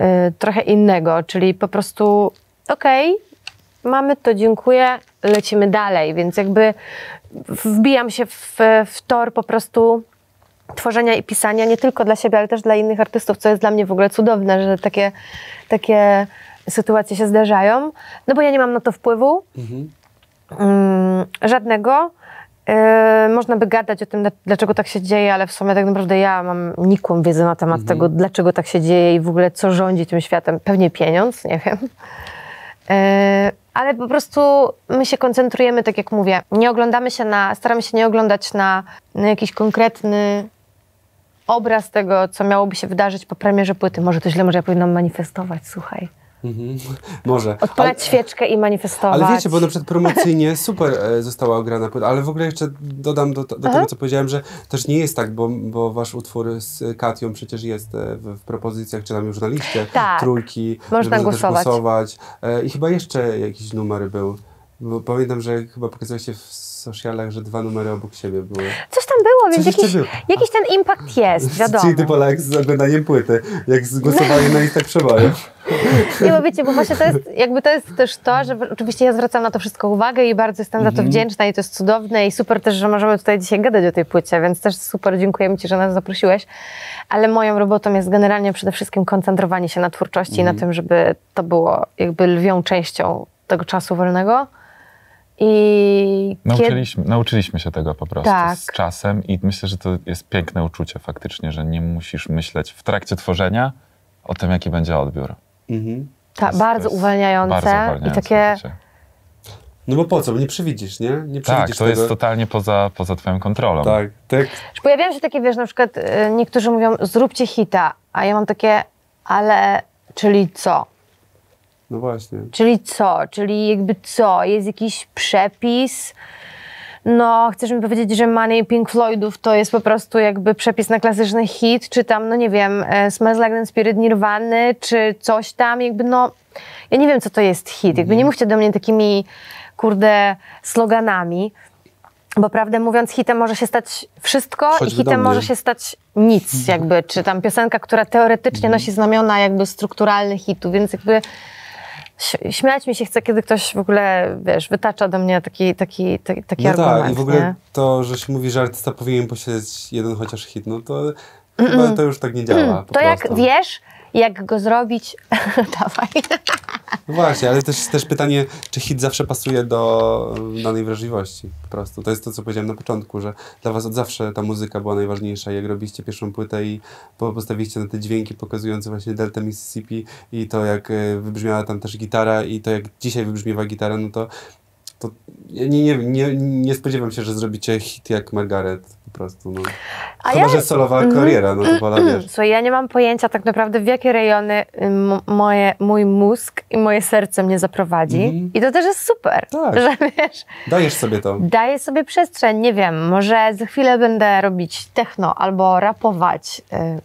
y, trochę innego, czyli po prostu okej, mamy to, dziękuję, lecimy dalej, więc jakby wbijam się w, w tor po prostu tworzenia i pisania nie tylko dla siebie, ale też dla innych artystów, co jest dla mnie w ogóle cudowne, że takie, takie sytuacje się zdarzają, no bo ja nie mam na to wpływu, mm, żadnego. Yy, można by gadać o tym, dla- dlaczego tak się dzieje, ale w sumie tak naprawdę ja mam nikłą wiedzę na temat tego, dlaczego tak się dzieje i w ogóle co rządzi tym światem. Pewnie pieniądz, nie wiem. Yy, ale po prostu my się koncentrujemy, tak jak mówię, nie oglądamy się na, staramy się nie oglądać na, na jakiś konkretny obraz tego, co miałoby się wydarzyć po premierze płyty. Może to źle, może ja powinnam manifestować, słuchaj. Mhm. Może. Odpalać Ale- świeczkę i manifestować. Ale wiecie, bo na przykład promocyjnie super e, została ograna płyta, ale w ogóle jeszcze dodam do, do tego, co powiedziałem, że też nie jest tak, bo, bo wasz utwór z Katią przecież jest e, w, w propozycjach, czy tam już na liście Tak. trójki, Można głosować. głosować. E, I chyba jeszcze jakiś numer był. Bo pamiętam, że chyba pokazałeś się w socialach, że dwa numery obok siebie były. Coś tam było, więc Coś jakiś, było. jakiś ten impact jest, wiadomo. Czyli ty Pola jak z oglądaniem płyty, jak z głosowaniem na listach przebojów. Nie, bo wiecie, bo właśnie to jest, jakby to jest też to, że oczywiście ja zwracam na to wszystko uwagę i bardzo jestem za to wdzięczna i to jest cudowne i super też, że możemy tutaj dzisiaj gadać o tej płycie, więc też super dziękujemy Ci, że nas zaprosiłeś. Ale moją robotą jest generalnie przede wszystkim koncentrowanie się na twórczości i na tym, żeby to było jakby lwią częścią tego czasu wolnego. I kiedy... Nauczyliśmy, nauczyliśmy się tego po prostu Tak. z czasem i myślę, że to jest piękne uczucie faktycznie, że nie musisz myśleć w trakcie tworzenia o tym, jaki będzie odbiór. Mhm. Ta, jest- bardzo uwalniające, Bardzo i uwalniające takie... uczucie. No bo po co? Bo nie przewidzisz, nie? Nie Tak, przewidzisz to tego. jest totalnie poza, poza twoją kontrolą. Tak, tak. Pojawiają się takie, wiesz, na przykład y, niektórzy mówią, zróbcie hita, a ja mam takie, ale czyli co? No właśnie. Czyli co? Czyli jakby co? Jest jakiś przepis? No, chcesz mi powiedzieć, że Money Pink Floydów to jest po prostu jakby przepis na klasyczny hit, czy tam, no nie wiem, e, Smells Like Teen Spirit Nirwany, czy coś tam, jakby no, ja nie wiem, co to jest hit. Jakby nie mówcie do mnie takimi, kurde, sloganami, bo prawdę mówiąc, hitem może się stać wszystko Choćby i hitem może się stać nic, jakby, czy tam piosenka, która teoretycznie nosi znamiona jakby strukturalnych hitów, więc jakby śmiać mi się chce, kiedy ktoś w ogóle, wiesz, wytacza do mnie taki, taki, taki, taki No argument, tak, i w ogóle nie? to, że się mówi, że artysta powinien posiadać jeden chociaż hit, no to chyba to już tak nie działa. To jak prostu. wiesz, jak go zrobić, dawaj. No właśnie, ale też, też pytanie, czy hit zawsze pasuje do danej wrażliwości po prostu. To jest to, co powiedziałem na początku, że dla was od zawsze ta muzyka była najważniejsza. Jak robiliście pierwszą płytę i po- postawiliście na te dźwięki pokazujące właśnie Delta Mississippi i to, jak y, wybrzmiała tam też gitara i to, jak dzisiaj wybrzmiewa gitara, no to, to ja nie, nie, nie, nie spodziewam się, że zrobicie hit jak Margaret po prostu. No. A Chyba, ja- że solowa Mhm. kariera, no to wola, wiesz. Słuchaj, ja nie mam pojęcia tak naprawdę, w jakie rejony moje, mój mózg i moje serce mnie zaprowadzi. Mhm. I to też jest super, Tak. że wiesz, Dajesz sobie to. daję sobie przestrzeń, nie wiem, może za chwilę będę robić techno albo rapować. y,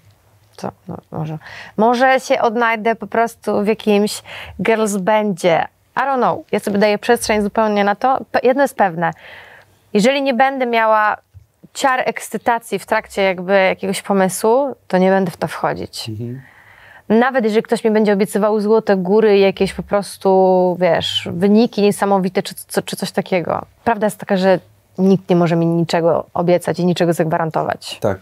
Co? No, może. może się odnajdę po prostu w jakimś girls bandzie. I don't know. Ja sobie daję przestrzeń zupełnie na to. Jedno jest pewne. Jeżeli nie będę miała ciar ekscytacji w trakcie jakby jakiegoś pomysłu, to nie będę w to wchodzić. Nawet jeżeli ktoś mi będzie obiecywał złote góry i jakieś po prostu, wiesz, wyniki niesamowite czy, co- czy coś takiego. Prawda jest taka, że nikt nie może mi niczego obiecać i niczego zagwarantować. Tak.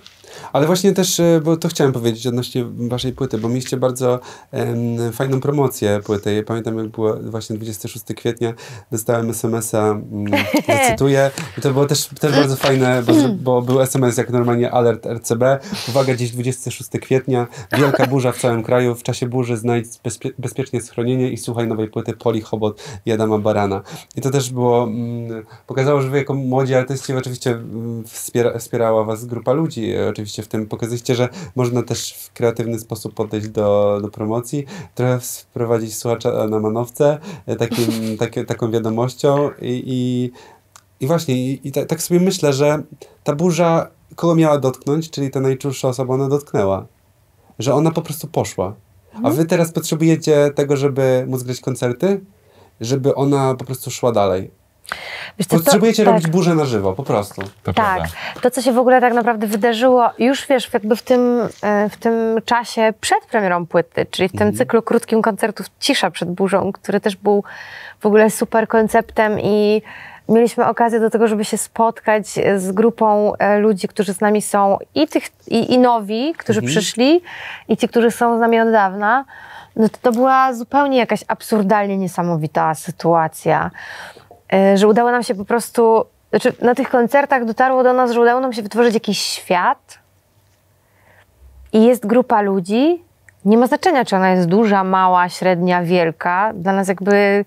Ale właśnie też, e, bo to chciałem powiedzieć odnośnie waszej płyty, bo mieliście bardzo em, fajną promocję płyty. Ja pamiętam, jak było właśnie 26 kwietnia, dostałem SMS-a, mm, zacytuję. I to było też, też bardzo fajne, bo, bo był SMS jak normalnie alert RCB. Uwaga, dziś 26 kwietnia, wielka burza w całym kraju. W czasie burzy znajdź bezpie bezpiecznie schronienie i słuchaj nowej płyty Poli Chobot i Adama Barana. I to też było, mm, pokazało, że wy jako młodzi artyści oczywiście mm, wspiera, wspierała was grupa ludzi, e, oczywiście w tym pokazaliście, że można też w kreatywny sposób podejść do, do promocji, trochę wprowadzić słuchacza na manowce, e, takim, takie, taką wiadomością i, i, i właśnie, i, i ta, tak sobie myślę, że ta burza kogo miała dotknąć, czyli ta najczulsza osoba, ona dotknęła. Że ona po prostu poszła. A wy teraz potrzebujecie tego, żeby móc grać koncerty, żeby ona po prostu szła dalej. Wiesz to- Potrzebujecie tak. robić burzę na żywo, po prostu. To Tak, prawda. to co się w ogóle tak naprawdę wydarzyło już wiesz, jakby w tym, e, w tym czasie przed premierą płyty, czyli w tym cyklu krótkim koncertów Cisza przed burzą, który też był w ogóle super konceptem i mieliśmy okazję do tego, żeby się spotkać z grupą e, ludzi, którzy z nami są i, tych, i, i nowi, którzy przyszli i ci, którzy są z nami od dawna. No to, to była zupełnie jakaś absurdalnie niesamowita sytuacja że udało nam się po prostu, znaczy na tych koncertach dotarło do nas, że udało nam się wytworzyć jakiś świat i jest grupa ludzi, nie ma znaczenia, czy ona jest duża, mała, średnia, wielka. Dla nas jakby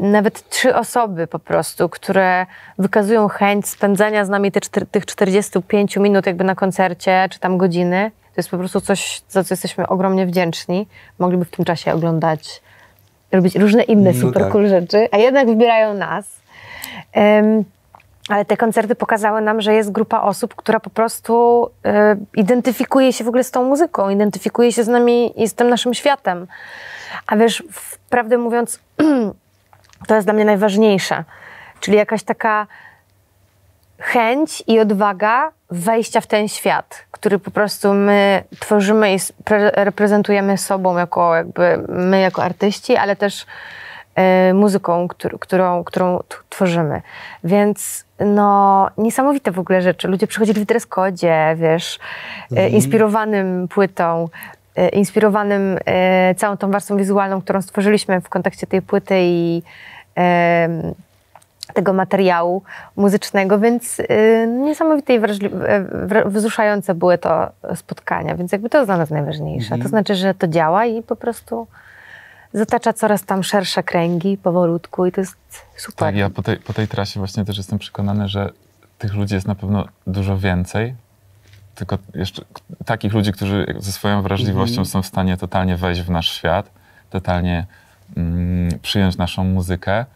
nawet trzy osoby po prostu, które wykazują chęć spędzania z nami te tych 45 minut jakby na koncercie, czy tam godziny. To jest po prostu coś, za co jesteśmy ogromnie wdzięczni. Mogliby w tym czasie oglądać, robić różne inne No super tak. cool rzeczy, a jednak wybierają nas. Em, ale te koncerty pokazały nam, że jest grupa osób, która po prostu e, identyfikuje się w ogóle z tą muzyką, identyfikuje się z nami i z tym naszym światem. A wiesz, prawdę mówiąc, to jest dla mnie najważniejsze. Czyli jakaś taka chęć i odwaga wejścia w ten świat, który po prostu my tworzymy i reprezentujemy sobą jako jakby my jako artyści, ale też y, muzyką, którą, którą tworzymy. Więc no niesamowite w ogóle rzeczy. Ludzie przychodzili w dress wiesz, e, mhm. inspirowanym płytą, e, inspirowanym całą tą warstwą wizualną, którą stworzyliśmy w kontekście tej płyty i tego materiału muzycznego, więc y, niesamowite i wzruszające były to spotkania, więc jakby to jest dla nas najważniejsze. Mhm. To znaczy, że to działa i po prostu zatacza coraz tam szersze kręgi powolutku i to jest super. Tak, ja po tej, po tej trasie właśnie też jestem przekonany, że tych ludzi jest na pewno dużo więcej, tylko jeszcze takich ludzi, którzy ze swoją wrażliwością mhm. są w stanie totalnie wejść w nasz świat, totalnie mm, przyjąć naszą muzykę E,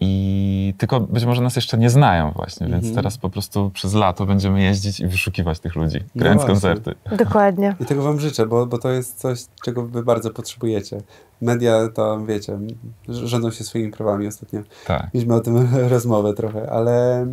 I tylko być może nas jeszcze nie znają właśnie, więc mhm. teraz po prostu przez lato będziemy jeździć i wyszukiwać tych ludzi, no grając no koncerty. Dokładnie. I tego wam życzę, bo, bo to jest coś, czego wy bardzo potrzebujecie. Media to, wiecie, rządzą się swoimi prawami ostatnio. Tak. Mieliśmy o tym rozmowę trochę, ale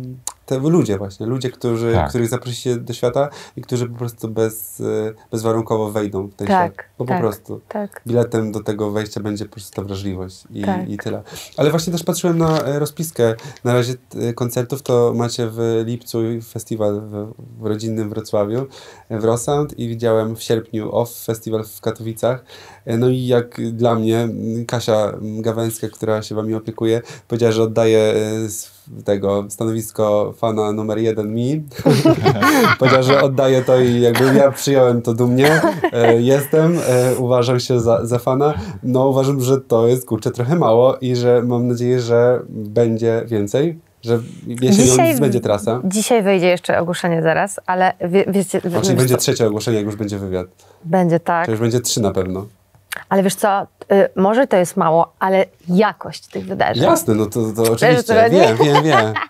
te ludzie właśnie, ludzie, którzy, tak. których zaprosicie do świata i którzy po prostu bez, e, bezwarunkowo wejdą w ten tak, świat. Bo tak, po prostu tak. biletem do tego wejścia będzie po prostu ta wrażliwość i, tak. i tyle. Ale właśnie też patrzyłem na e, rozpiskę. Na razie e, koncertów to macie w lipcu festiwal w, w rodzinnym Wrocławiu, w Rosound i widziałem w sierpniu OFF festiwal w Katowicach. No i jak dla mnie Kasia Gawęska, która się wami opiekuje, powiedziała, że oddaje tego stanowisko fana numer jeden mi. Powiedział, że oddaję to i jakby ja przyjąłem to dumnie. E, jestem, e, uważam się za, za fana. No uważam, że to jest kurczę trochę mało i że mam nadzieję, że będzie więcej. Że jesienią dzisiaj, będzie trasa. Dzisiaj wyjdzie jeszcze ogłoszenie zaraz, ale wie, wiecie... Znaczy będzie trzecie ogłoszenie, jak już będzie wywiad. Będzie, tak. To już będzie trzy na pewno. Ale wiesz co, y, może to jest mało, ale jakość tych wydarzeń. Jasne, no to, to oczywiście, wiesz, wiem, wiem, wiem.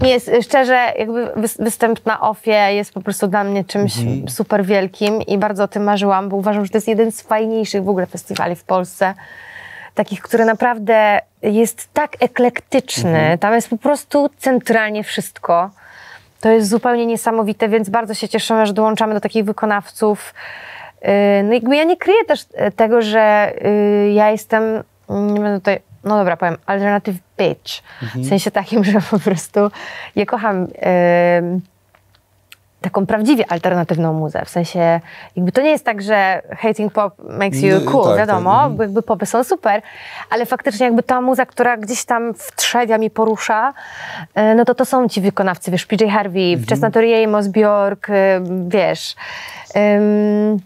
Nie, szczerze, jakby występ na OFie jest po prostu dla mnie czymś mhm. super wielkim i bardzo o tym marzyłam, bo uważam, że to jest jeden z fajniejszych w ogóle festiwali w Polsce. Takich, który naprawdę jest tak eklektyczny. Mhm. Tam jest po prostu centralnie wszystko. To jest zupełnie niesamowite, więc bardzo się cieszymy, że dołączamy do takich wykonawców, no jakby ja nie kryję też e, tego, że y, ja jestem, mm, nie będę tutaj, no dobra, powiem, alternative bitch. Mhm. W sensie takim, że po prostu ja kocham taką prawdziwie alternatywną muzę. W sensie, jakby to nie jest tak, że hating pop makes you cool, tak, wiadomo, tak. Mhm. jakby popy są super, ale faktycznie jakby ta muza, która gdzieś tam wtrzewia mi porusza, no to to są ci wykonawcy, wiesz, PJ Harvey, mhm. wczesna Tori Amos, Bjork, wiesz... Um,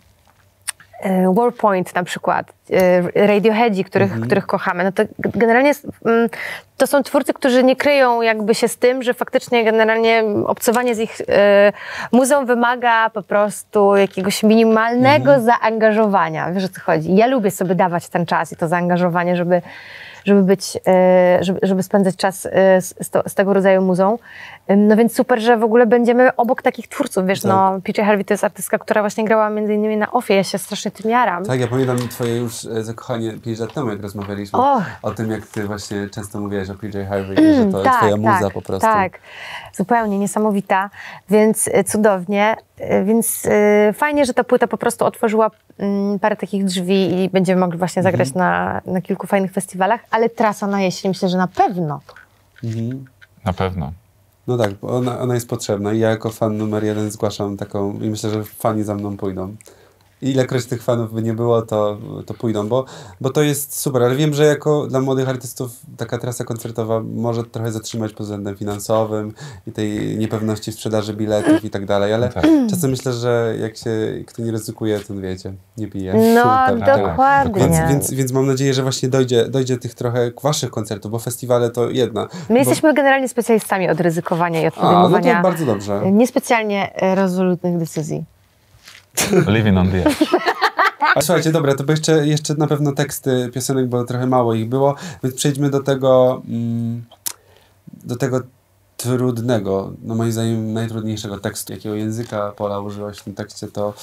Warpoint na przykład, e, Radioheadzi, których, mhm. których kochamy, no to generalnie mm, to są twórcy, którzy nie kryją jakby się z tym, że faktycznie generalnie obcowanie z ich e, muzeum wymaga po prostu jakiegoś minimalnego mhm. zaangażowania. Wiesz o co chodzi? Ja lubię sobie dawać ten czas i to zaangażowanie, żeby żeby być, żeby, żeby spędzać czas z, z, tego rodzaju muzą. No więc super, że w ogóle będziemy obok takich twórców, wiesz, no, tak. no PJ Harvey to jest artystka, która właśnie grała między innymi na Ofie, ja się strasznie tym jaram. Tak, ja pamiętam twoje już e, zakochanie 5 lat temu, jak rozmawialiśmy oh. o tym, jak ty właśnie często mówiłaś o PJ Harvey, mm, że to tak, twoja muza tak, po prostu. Tak, zupełnie niesamowita, więc e, cudownie, e, więc fajnie, że ta płyta po prostu otworzyła mm, parę takich drzwi i będziemy mogli właśnie zagrać mhm. na, na kilku fajnych festiwalach, ale trasa na jesień myślę, że na pewno. Mhm. Na pewno. No tak, bo ona, ona jest potrzebna i ja jako fan numer jeden zgłaszam taką i myślę, że fani za mną pójdą ilekroć tych fanów by nie było, to, to pójdą, bo, bo to jest super, ale wiem, że jako dla młodych artystów taka trasa koncertowa może trochę zatrzymać pod względem finansowym i tej niepewności sprzedaży biletów i tak dalej, ale tak. czasem myślę, że jak się kto nie ryzykuje, to wiecie, nie pije. No, tak, dokładnie. Więc, więc, więc mam nadzieję, że właśnie dojdzie, dojdzie tych trochę waszych koncertów, bo festiwale to jedna. My bo... jesteśmy generalnie specjalistami od ryzykowania i od podejmowania A, no to bardzo dobrze. niespecjalnie rezolutnych decyzji. Living on the edge. A słuchajcie, dobra, to by jeszcze, jeszcze na pewno teksty piosenek, bo trochę mało ich było, więc przejdźmy do tego, mm, do tego trudnego, no moim zdaniem najtrudniejszego tekstu, jakiego języka Pola użyłaś w tym tekście, to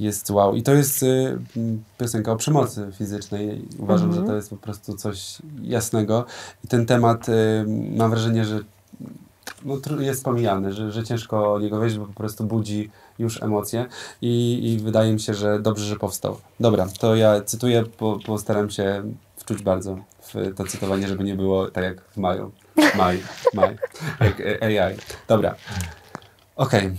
jest wow. I to jest y, m, piosenka o przemocy fizycznej. Uważam, Mhm. że to jest po prostu coś jasnego. I ten temat, y, mam wrażenie, że no, jest pomijany, że, że ciężko o niego wejść, bo po prostu budzi już emocje i, i wydaje mi się, że dobrze, że powstał. Dobra, to ja cytuję, bo postaram się wczuć bardzo w to cytowanie, żeby nie było tak jak w maju. Maj, maj, jak AI. Dobra. Okej.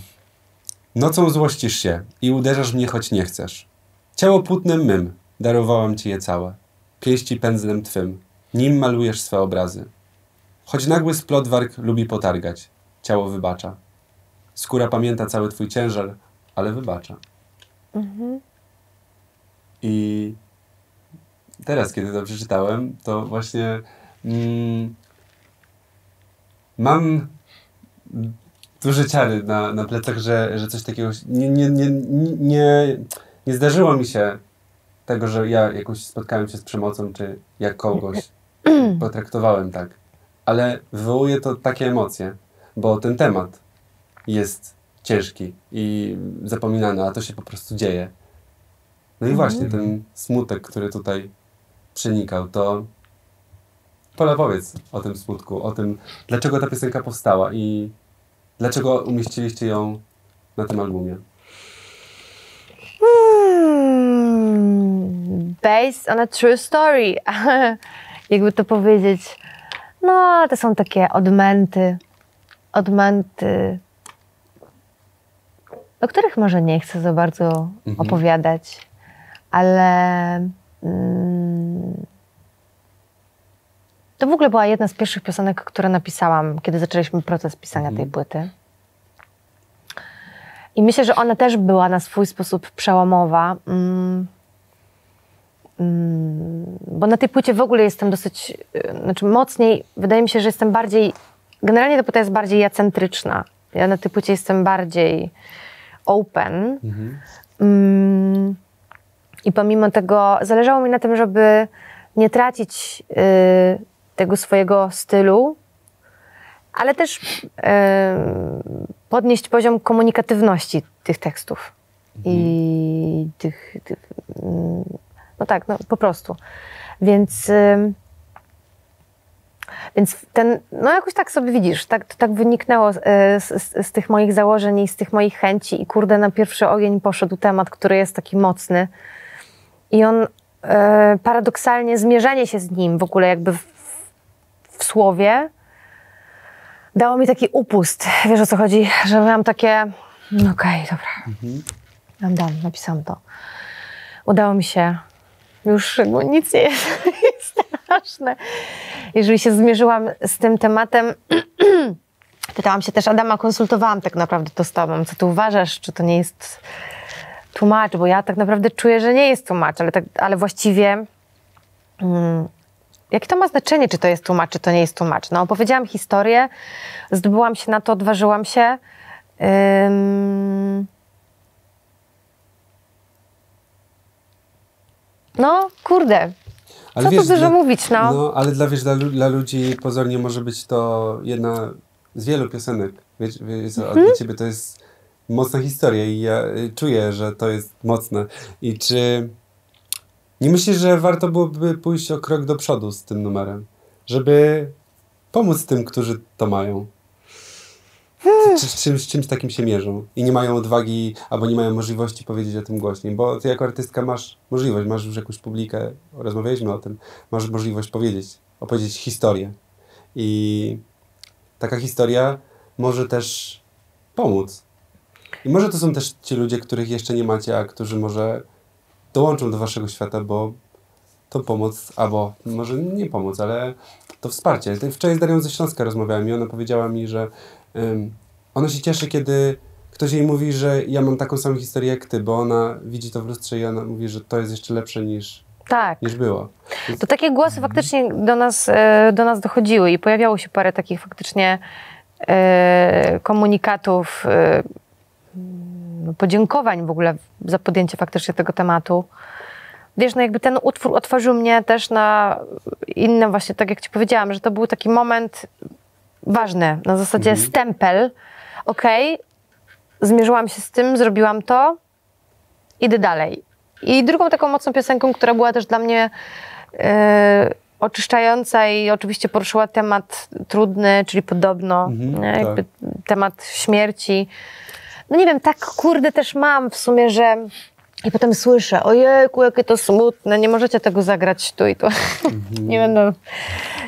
Nocą złościsz się i uderzasz mnie, choć nie chcesz. Ciało płótnem mym, darowałam ci je całe. Pięści pędzlem twym, nim malujesz swe obrazy. Choć nagły splot warg lubi potargać, ciało wybacza. Skóra pamięta cały twój ciężar, ale wybacza. I teraz, kiedy to przeczytałem, to właśnie mm, mam duże ciary na, na plecach, że, że coś takiego nie, nie, nie, nie, nie zdarzyło mi się tego, że ja jakoś spotkałem się z przemocą, czy jak kogoś potraktowałem tak. Ale wywołuje to takie emocje, bo ten temat jest ciężki i zapominany, a to się po prostu dzieje. No i właśnie ten smutek, który tutaj przenikał, to Pola powiedz o tym smutku, o tym, dlaczego ta piosenka powstała i dlaczego umieściliście ją na tym albumie. Hmm, based on a true story. Jakby to powiedzieć. No, to są takie odmęty. Odmęty, o których może nie chcę za bardzo Mhm. opowiadać, ale mm, to w ogóle była jedna z pierwszych piosenek, które napisałam, kiedy zaczęliśmy proces pisania tej płyty. I myślę, że ona też była na swój sposób przełomowa. Mm, mm, bo na tej płycie w ogóle jestem dosyć, y, znaczy mocniej, wydaje mi się, że jestem bardziej, generalnie ta płyta jest bardziej jacentryczna. Ja na tej płycie jestem bardziej open. Mm, I pomimo tego zależało mi na tym, żeby nie tracić y, tego swojego stylu, ale też y, podnieść poziom komunikatywności tych tekstów. I tych, tych. mm, No tak, no po prostu. Więc. ym, Więc ten, no jakoś tak sobie widzisz, tak, to tak wyniknęło z, z, z- z tych moich założeń i z tych moich chęci. I kurde, na pierwszy ogień poszedł temat, który jest taki mocny. I on e, paradoksalnie, zmierzenie się z nim w ogóle jakby w, w słowie dało mi taki upust, wiesz o co chodzi, że miałam takie, no okej, dobra, dam, dam, napisałam to. Udało mi się, już jakby nic nie jest, straszne. Jeżeli się zmierzyłam z tym tematem, pytałam się też Adama, konsultowałam tak naprawdę to z tobą, co ty uważasz, czy to nie jest tłumacz, bo ja tak naprawdę czuję, że nie jest tłumacz, ale, tak, ale właściwie mm, jakie to ma znaczenie, czy to jest tłumacz, czy to nie jest tłumacz? No, opowiedziałam historię, zdobyłam się na to, odważyłam się. Ym... No, kurde, co tu dużo dla- mówić, no. No, ale dla, wiesz, dla, dla ludzi pozornie może być to jedna z wielu piosenek. Wiesz, wiesz, Mhm. dla ciebie to jest mocna historia i ja y, czuję, że to jest mocne. I czy nie myślisz, że warto byłoby pójść o krok do przodu z tym numerem? Żeby pomóc tym, którzy to mają. Z, czymś, z czymś takim się mierzą i nie mają odwagi albo nie mają możliwości powiedzieć o tym głośniej, bo ty jako artystka masz możliwość, masz już jakąś publikę, rozmawialiśmy o tym, masz możliwość powiedzieć, opowiedzieć historię i taka historia może też pomóc. I może to są też ci ludzie, których jeszcze nie macie, a którzy może dołączą do waszego świata, bo to pomoc, albo może nie pomoc, ale to wsparcie. Wczoraj z Darią ze Śląska rozmawiałem i ona powiedziała mi, że ona się cieszy, kiedy ktoś jej mówi, że ja mam taką samą historię jak ty, bo ona widzi to w lustrze i ona mówi, że to jest jeszcze lepsze niż, Tak. niż było. To takie głosy faktycznie do nas, e, do nas dochodziły i pojawiało się parę takich faktycznie e, komunikatów, e, mm, podziękowań w ogóle za podjęcie faktycznie tego tematu. Wiesz, no jakby ten utwór otworzył mnie też na inne właśnie, tak jak ci powiedziałam, że to był taki moment ważny, na zasadzie stempel. Okej, zmierzyłam się z tym, zrobiłam to idę dalej. I drugą taką mocną piosenką, która była też dla mnie e, oczyszczająca i oczywiście poruszyła temat trudny, czyli podobno, Mhm, nie, tak. jakby temat śmierci. No nie wiem, tak kurde też mam w sumie, że i potem słyszę, ojejku, jakie to smutne, nie możecie tego zagrać tu i tu. nie, będę,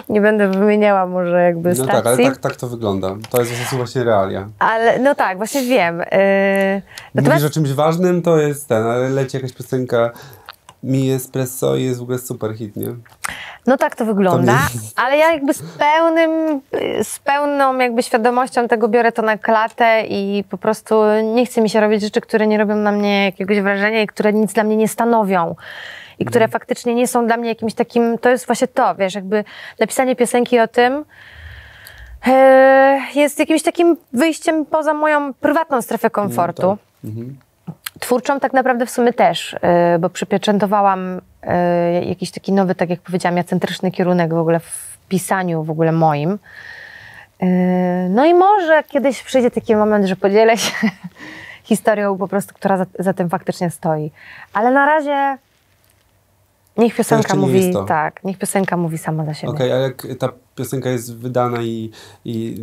nie będę wymieniała może jakby No stacji. tak, ale tak, tak to wygląda. To jest, właśnie realia. Ale no tak, właśnie wiem. Yy, Mówisz o czymś ważnym, to jest ten, ale leci jakaś piosenka Mi Espresso i jest w ogóle super hit, nie? No tak to wygląda, To ale ja jakby z pełnym, z pełną jakby świadomością tego biorę to na klatę i po prostu nie chce mi się robić rzeczy, które nie robią na mnie jakiegoś wrażenia i które nic dla mnie nie stanowią. I które Mhm. faktycznie nie są dla mnie jakimś takim, to jest właśnie to, wiesz, jakby napisanie piosenki o tym e, jest jakimś takim wyjściem poza moją prywatną strefę komfortu. No tak. Mhm. Twórczą tak naprawdę w sumie też, y, bo przypieczętowałam y, jakiś taki nowy, tak jak powiedziałam, ja centryczny kierunek w ogóle w pisaniu w ogóle moim. Y, No i może kiedyś przyjdzie taki moment, że podzielę się historią po prostu, która za, za tym faktycznie stoi. Ale na razie niech piosenka mówi, tak, niech piosenka mówi sama za siebie. Okej, a jak ta piosenka jest wydana i, i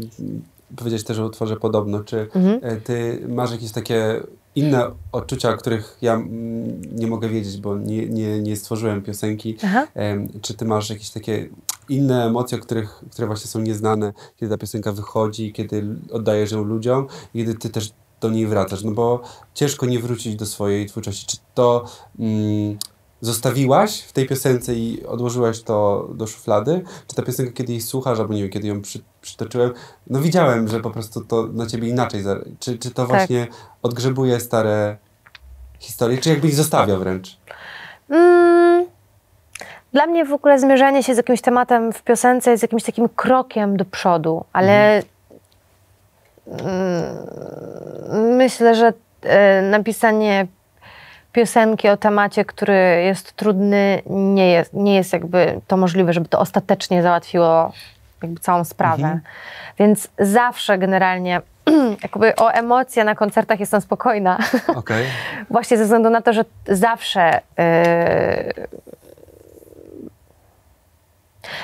powiedziałeś też o utworze podobno, czy Mhm. e, ty masz jakieś takie inne odczucia, których ja mm, nie mogę wiedzieć, bo nie, nie, nie stworzyłem piosenki. Czy ty masz jakieś takie inne emocje, których, które właśnie są nieznane, kiedy ta piosenka wychodzi, kiedy oddajesz ją ludziom, kiedy ty też do niej wracasz? No bo ciężko nie wrócić do swojej twórczości. Czy to mm, zostawiłaś w tej piosence i odłożyłaś to do szuflady? Czy ta piosenka, kiedy jej słuchasz, albo nie wiem, kiedy ją przy, przytoczyłem, no widziałem, że po prostu to na ciebie inaczej. Czy, czy to Tak. właśnie odgrzebuje stare historie, czy jakbyś zostawia wręcz? Mm, dla mnie w ogóle zmierzenie się z jakimś tematem w piosence jest jakimś takim krokiem do przodu, ale mm, myślę, że e, napisanie piosenki o temacie, który jest trudny, nie jest, nie jest jakby to możliwe, żeby to ostatecznie załatwiło jakby całą sprawę. Więc zawsze generalnie jakby o emocje na koncertach jestem spokojna. Okej. Właśnie ze względu na to, że zawsze. Yy...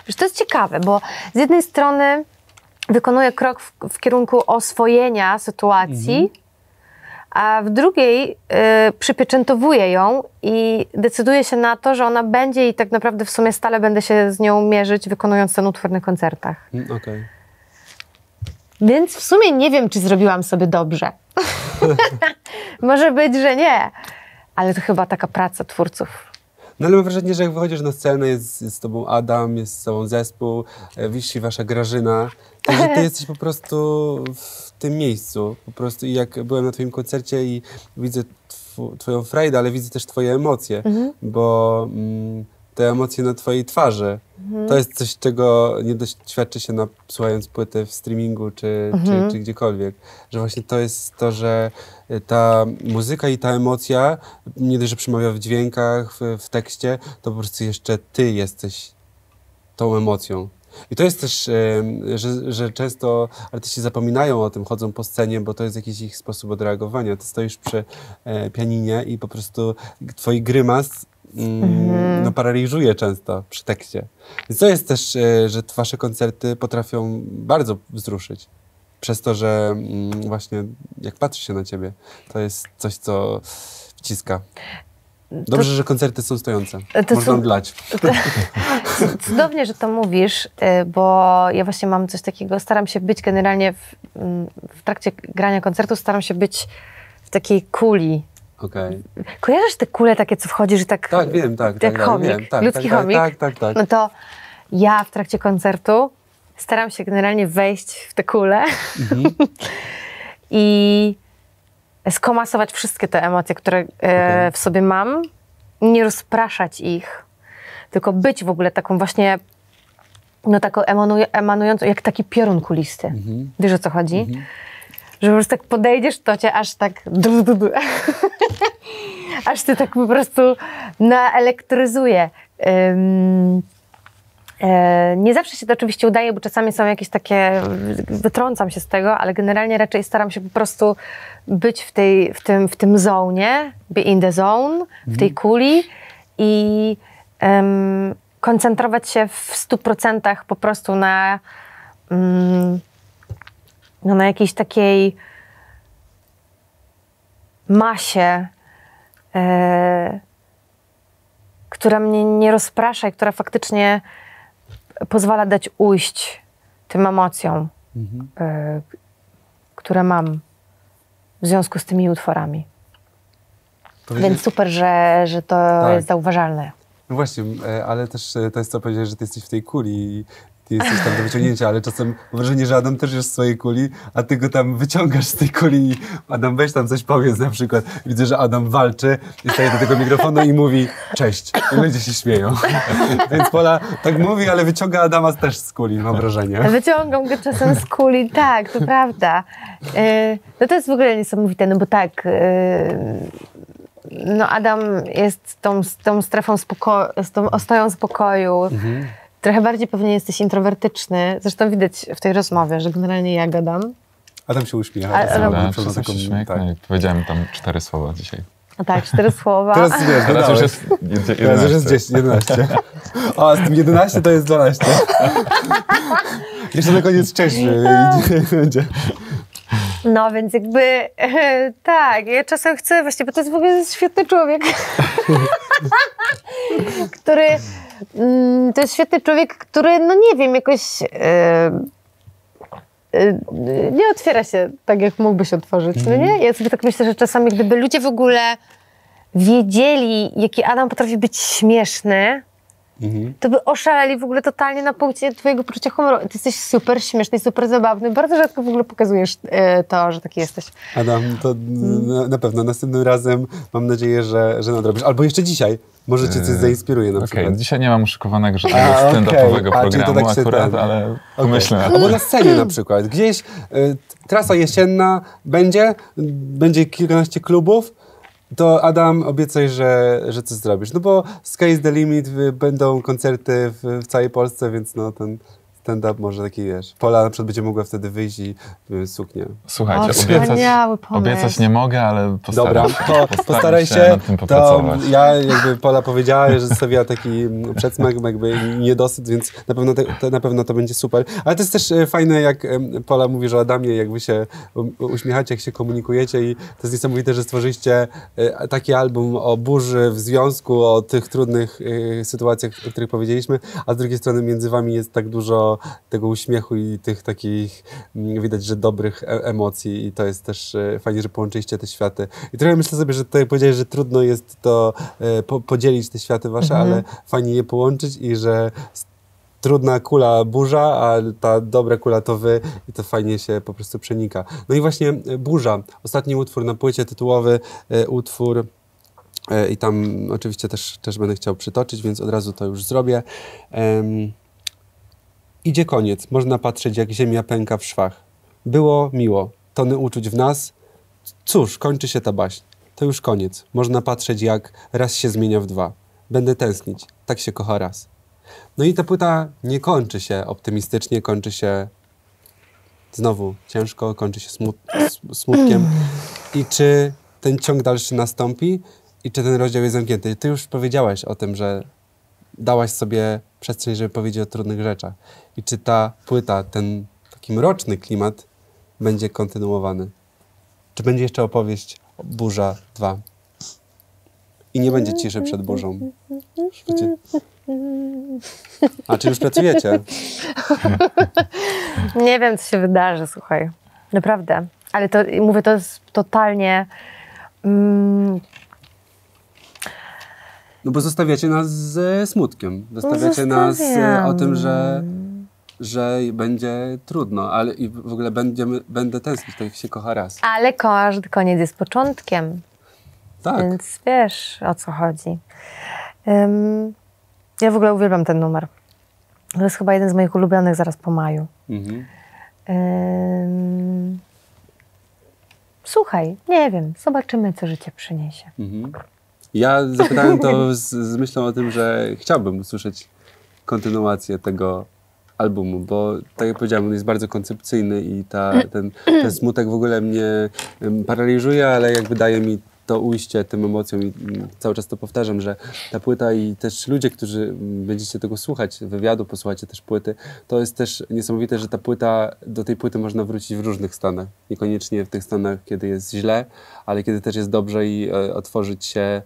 Wiesz, to jest ciekawe, bo z jednej strony wykonuję krok w, w kierunku oswojenia sytuacji, a w drugiej przypieczętowuję ją i decyduję się na to, że ona będzie i tak naprawdę w sumie stale będę się z nią mierzyć, wykonując ten utwór na koncertach. Mm, Okej. Więc w sumie nie wiem, czy zrobiłam sobie dobrze. Może być, że nie. Ale to chyba taka praca twórców. No ale mam wrażenie, że jak wychodzisz na scenę, jest, jest z tobą Adam, jest z tobą zespół, e, wisi wasza Grażyna, to że ty jesteś po prostu w tym miejscu. Po prostu i jak byłem na twoim koncercie i widzę tw- twoją frajdę, ale widzę też twoje emocje, bo mm, te emocje na twojej twarzy, to jest coś, czego nie doświadczy się na, słuchając płyty w streamingu czy, czy, czy gdziekolwiek. Że właśnie to jest to, że y, ta muzyka i ta emocja nie dość, że przemawia w dźwiękach, w, w tekście, to po prostu jeszcze ty jesteś tą emocją. I to jest też, em, że, że często artyści zapominają o tym, chodzą po scenie, bo to jest jakiś ich sposób odreagowania. Ty stoisz przy e, pianinie i po prostu twój grymas mm, no, paraliżuje często przy tekście. Więc to jest też, e, że wasze koncerty potrafią bardzo wzruszyć. Przez to, że mm, właśnie jak patrzy się na ciebie, to jest coś, co wciska. Dobrze, że koncerty są stojące. To Można są- mdlać. Cudownie, że to mówisz, y, bo ja właśnie mam coś takiego, staram się być generalnie w, mm, w trakcie grania koncertu, staram się być w takiej kuli. Okej. Kojarzysz te kule takie, co wchodzisz i tak... Tak, wiem, tak. Jak tak, chomik, wiem, tak, ludzki tak, chomik. Tak, tak, tak. No to ja w trakcie koncertu staram się generalnie wejść w te kule Mhm. i skomasować wszystkie te emocje, które e, Okej. w sobie mam, nie rozpraszać ich, tylko być w ogóle taką właśnie, no taką emanuje, emanującą, jak taki piorun kulisty. Mhm. Wiesz o co chodzi? Że po prostu tak podejdziesz, to cię aż tak... du- du- du- aż ty tak po prostu naelektryzuje. E, Nie zawsze się to oczywiście udaje, bo czasami są jakieś takie, wytrącam się z tego, ale generalnie raczej staram się po prostu być w, tej, w, tym, w tym zone, be in the zone, w tej kuli i em, koncentrować się w 100% po prostu na, mm, no, na jakiejś takiej masie, e, która mnie nie rozprasza i która faktycznie pozwala dać ujść tym emocjom, e, które mam w związku z tymi utworami. Więc super, że, że to Tak. jest zauważalne. No właśnie, e, ale też e, to jest co powiedziałeś, że ty jesteś w tej kuli i jesteś tam do wyciągnięcia, ale czasem mam wrażenie, że Adam też jest w swojej kuli, a ty go tam wyciągasz z tej kuli i Adam weź tam coś powiedz na przykład. Widzę, że Adam walczy i staje do tego mikrofonu i mówi cześć i ludzie się śmieją. Więc Pola tak mówi, ale wyciąga Adama też z kuli, mam wrażenie. Wyciągam go czasem z kuli, tak, to prawda. E, No to jest w ogóle niesamowite, no bo tak, e, no Adam jest tą, tą strefą spokoju, z tą ostoją spokoju. Trochę bardziej pewnie jesteś introwertyczny. Zresztą widać w tej rozmowie, że generalnie ja gadam. Adam się uśmiecha. Ale- czasem ale- Ale na wszyscy taką- tak. No, powiedziałem tam cztery słowa dzisiaj. A tak, cztery słowa. Teraz wiesz, Teraz już jest jed- Teraz już jest 11. 10, 11. O, a z tym 11 to jest 12. Jeszcze na koniec cześć e, będzie. No więc jakby tak, ja czasem chcę właśnie, bo to jest w ogóle świetny człowiek, który to jest świetny człowiek, który no nie wiem, jakoś e, e, nie otwiera się tak, jak mógłby się otworzyć, no nie? Ja sobie tak myślę, że czasami gdyby ludzie w ogóle wiedzieli, jaki Adam potrafi być śmieszny, to by oszaleli w ogóle totalnie na punkcie twojego poczucia humoru. Ty jesteś super śmieszny super zabawny. Bardzo rzadko w ogóle pokazujesz e, to, że taki jesteś. Adam, to na, na pewno następnym razem mam nadzieję, że, że nadrobisz. Albo jeszcze dzisiaj. Może cię coś zainspiruje na Okej, przykład. dzisiaj nie mam uszykowanego żadnego A, okej. stand-upowego A, to programu tak się akurat, ten- ale Okej. pomyślę na Albo na scenie na przykład. Gdzieś y, trasa jesienna będzie, będzie kilkanaście klubów, to Adam obiecaj, że, że coś zrobisz. No bo sky the limit, y, będą koncerty w, w całej Polsce, więc no ten stand-up może taki, wiesz, Pola na przykład będzie mogła wtedy wyjść i y, suknię. Słuchajcie, O, obiecać, wspaniały pomysł. obiecać nie mogę, ale postaram Dobra, się. to Postaram postaraj się. nad tym To popracować. ja jakby Pola powiedziała, że zostawiła taki mm, przedsmak, jakby niedosyt, więc na pewno, te, to, na pewno to będzie super. Ale to jest też e, fajne, jak em, Pola mówi, że Adamie, jak wy się um, uśmiechacie, jak się komunikujecie i to jest niesamowite, że stworzyliście e, taki album o burzy w związku, o tych trudnych e, sytuacjach, o których powiedzieliśmy, a z drugiej strony między wami jest tak dużo tego uśmiechu i tych takich, mm, widać, że dobrych e- emocji i to jest też e, fajnie, że połączyliście te światy. I trochę myślę sobie, że tutaj powiedziałeś, że trudno jest to e, po, podzielić te światy wasze, ale fajnie je połączyć i że trudna kula burza, a ta dobra kula to wy i to fajnie się po prostu przenika. No i właśnie burza, ostatni utwór na płycie, tytułowy utwór I tam oczywiście też, też będę chciał przytoczyć, więc od razu to już zrobię. Idzie koniec, można patrzeć jak ziemia pęka w szwach. Było miło, tony uczuć w nas. Cóż, kończy się ta baśń. To już koniec. Można patrzeć jak raz się zmienia w dwa. Będę tęsknić, tak się kocha raz. No i ta płyta nie kończy się optymistycznie, kończy się znowu ciężko, kończy się smut, smutkiem. I czy ten ciąg dalszy nastąpi i czy ten rozdział jest zamknięty? Ty już powiedziałaś o tym, że dałaś sobie przestrzeń, żeby powiedzieć o trudnych rzeczach. I czy ta płyta, ten taki mroczny klimat będzie kontynuowany? Czy będzie jeszcze opowieść Burza 2? I nie będzie ciszy przed burzą. A czy już pracujecie? Nie wiem, co się wydarzy, słuchaj. Naprawdę. Ale to mówię, to jest totalnie. Mm, No bo zostawiacie nas ze smutkiem. Zostawiacie nas e, o tym, że, że będzie trudno, ale i w ogóle będziemy, będę tęsknić, tak jak się kocha raz. ale każdy koniec jest początkiem, Tak. więc wiesz o co chodzi. Ym, ja w ogóle uwielbiam ten numer. To jest chyba jeden z moich ulubionych zaraz po maju. Mhm. Ym, słuchaj, nie wiem, zobaczymy, co życie przyniesie. Mhm. Ja zapytałem to z, z myślą o tym, że chciałbym usłyszeć kontynuację tego albumu, bo tak jak powiedziałem, on jest bardzo koncepcyjny i ta, ten, ten smutek w ogóle mnie paraliżuje, ale jakby daje mi to ujście tym emocjom i cały czas to powtarzam, że ta płyta i też ludzie, którzy będziecie tego słuchać, wywiadu, posłuchacie też płyty, to jest też niesamowite, że ta płyta, do tej płyty można wrócić w różnych stanach. Niekoniecznie w tych stanach, kiedy jest źle, ale kiedy też jest dobrze i e, otworzyć się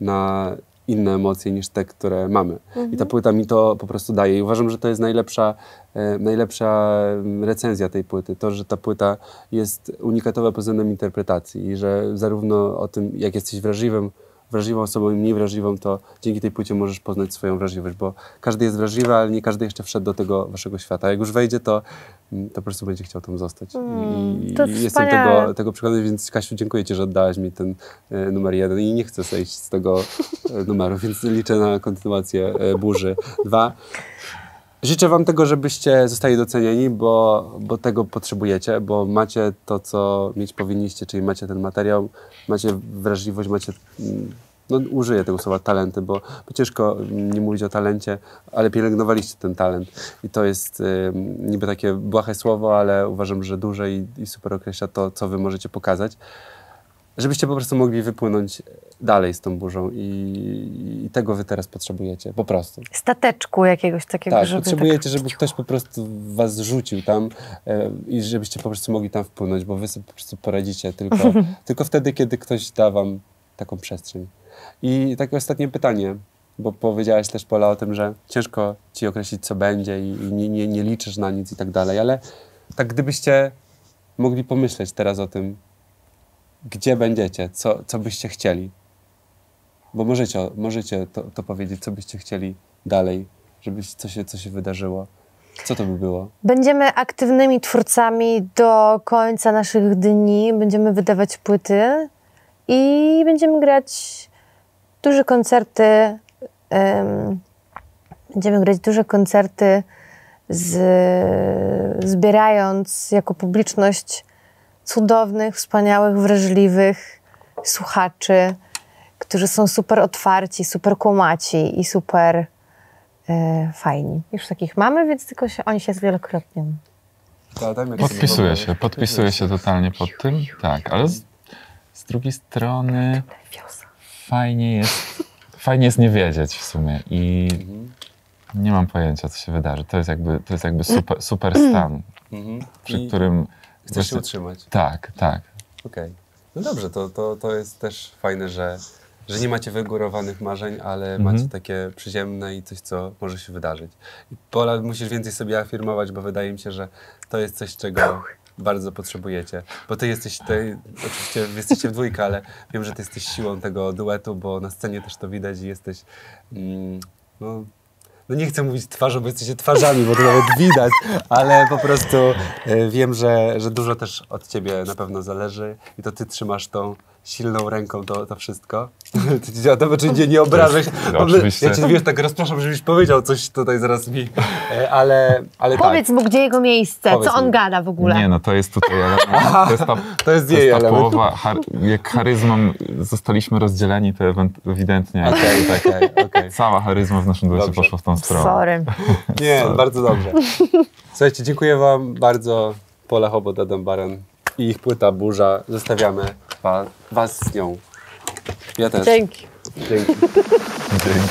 na inne emocje niż te, które mamy. I ta płyta mi to po prostu daje. I uważam, że to jest najlepsza, e, najlepsza mm, recenzja tej płyty. To, że ta płyta jest unikatowa pod względem interpretacji i że zarówno o tym, jak jesteś wrażliwym, wrażliwą osobą i mniej wrażliwą, to dzięki tej płycie możesz poznać swoją wrażliwość, bo każdy jest wrażliwy, ale nie każdy jeszcze wszedł do tego waszego świata. Jak już wejdzie, to, mm, to po prostu będzie chciał tam zostać. I, Mm, to i jestem tego, tego przekonany, więc Kasiu, dziękuję Ci, że oddałaś mi ten e, numer jeden i nie chcę zejść z tego e, numeru, więc liczę na kontynuację e, burzy. Dwa. Życzę Wam tego, żebyście zostali docenieni, bo, bo tego potrzebujecie, bo macie to, co mieć powinniście, czyli macie ten materiał, macie wrażliwość, macie, mm, no użyję tego słowa talenty, bo, bo ciężko mm, nie mówić o talencie, ale pielęgnowaliście ten talent. I to jest y, niby takie błahe słowo, ale uważam, że duże i, i super określa to, co Wy możecie pokazać żebyście po prostu mogli wypłynąć dalej z tą burzą i, i tego wy teraz potrzebujecie, po prostu. Stateczku jakiegoś takiego, Tak, żeby potrzebujecie, żeby ktoś po prostu was rzucił tam e, i żebyście po prostu mogli tam wpłynąć, bo wy sobie po prostu poradzicie tylko, tylko wtedy, kiedy ktoś da wam taką przestrzeń. I takie ostatnie pytanie, bo powiedziałaś też Pola o tym, że ciężko ci określić, co będzie i, i nie, nie, nie liczysz na nic i tak dalej, ale tak gdybyście mogli pomyśleć teraz o tym, gdzie będziecie, co, co byście chcieli. Bo możecie, możecie to, to powiedzieć, co byście chcieli dalej, żeby co się, co się wydarzyło. Co to by było? Będziemy aktywnymi twórcami do końca naszych dni. Będziemy wydawać płyty i będziemy grać duże koncerty. em, będziemy grać duże koncerty, z, zbierając jako publiczność cudownych, wspaniałych, wrażliwych słuchaczy, którzy są super otwarci, super kumaci i super e, fajni. Już takich mamy, więc tylko się, oni się zwielokrotnią. Podpisuję się, podpisuję się totalnie pod tym. Tak, ale z, z drugiej strony fajnie jest, fajnie jest nie wiedzieć w sumie i nie mam pojęcia, co się wydarzy. To jest jakby, to jest jakby super, super stan, Mhm. przy I którym... chcesz się właśnie- utrzymać. Tak, tak. Okej. No dobrze, to, to, to jest też fajne, że, że nie macie wygórowanych marzeń, ale Mhm. macie takie przyziemne i coś, co może się wydarzyć. I Pola, musisz więcej sobie afirmować, bo wydaje mi się, że to jest coś, czego bardzo potrzebujecie. Bo ty jesteś tutaj, oczywiście wy jesteście w dwójkę, ale wiem, że ty jesteś siłą tego duetu, bo na scenie też to widać i jesteś, mm, no, no nie chcę mówić twarzą, bo jesteście twarzami, bo to nawet widać, ale po prostu e, wiem, że, że dużo też od ciebie na pewno zależy i to ty trzymasz tą silną ręką to, to wszystko. To czy nie, nie obrażaj się. To oczywiście. Ja cię wiesz, tak rozpraszam, żebyś powiedział coś tutaj zaraz mi, e, ale, ale Powiedz tak. mu, gdzie jego miejsce, Powiedz co on mi. gada w ogóle. Nie, no to jest tutaj element, to jest ta, To jest to jej jest ta element. połowa, char, jak charyzmą zostaliśmy rozdzieleni, to ewidentnie Okej, okej, okej. cała charyzma w naszym duecie Dobrze. poszła w tą stronę. Sorry. Nie, bardzo dobrze. Słuchajcie, dziękuję wam bardzo. Pola Hobot, Adam Baran i ich płyta Burza. Zostawiamy wa, was z nią. Ja też. Dzięki. Dzięki. Dzięki.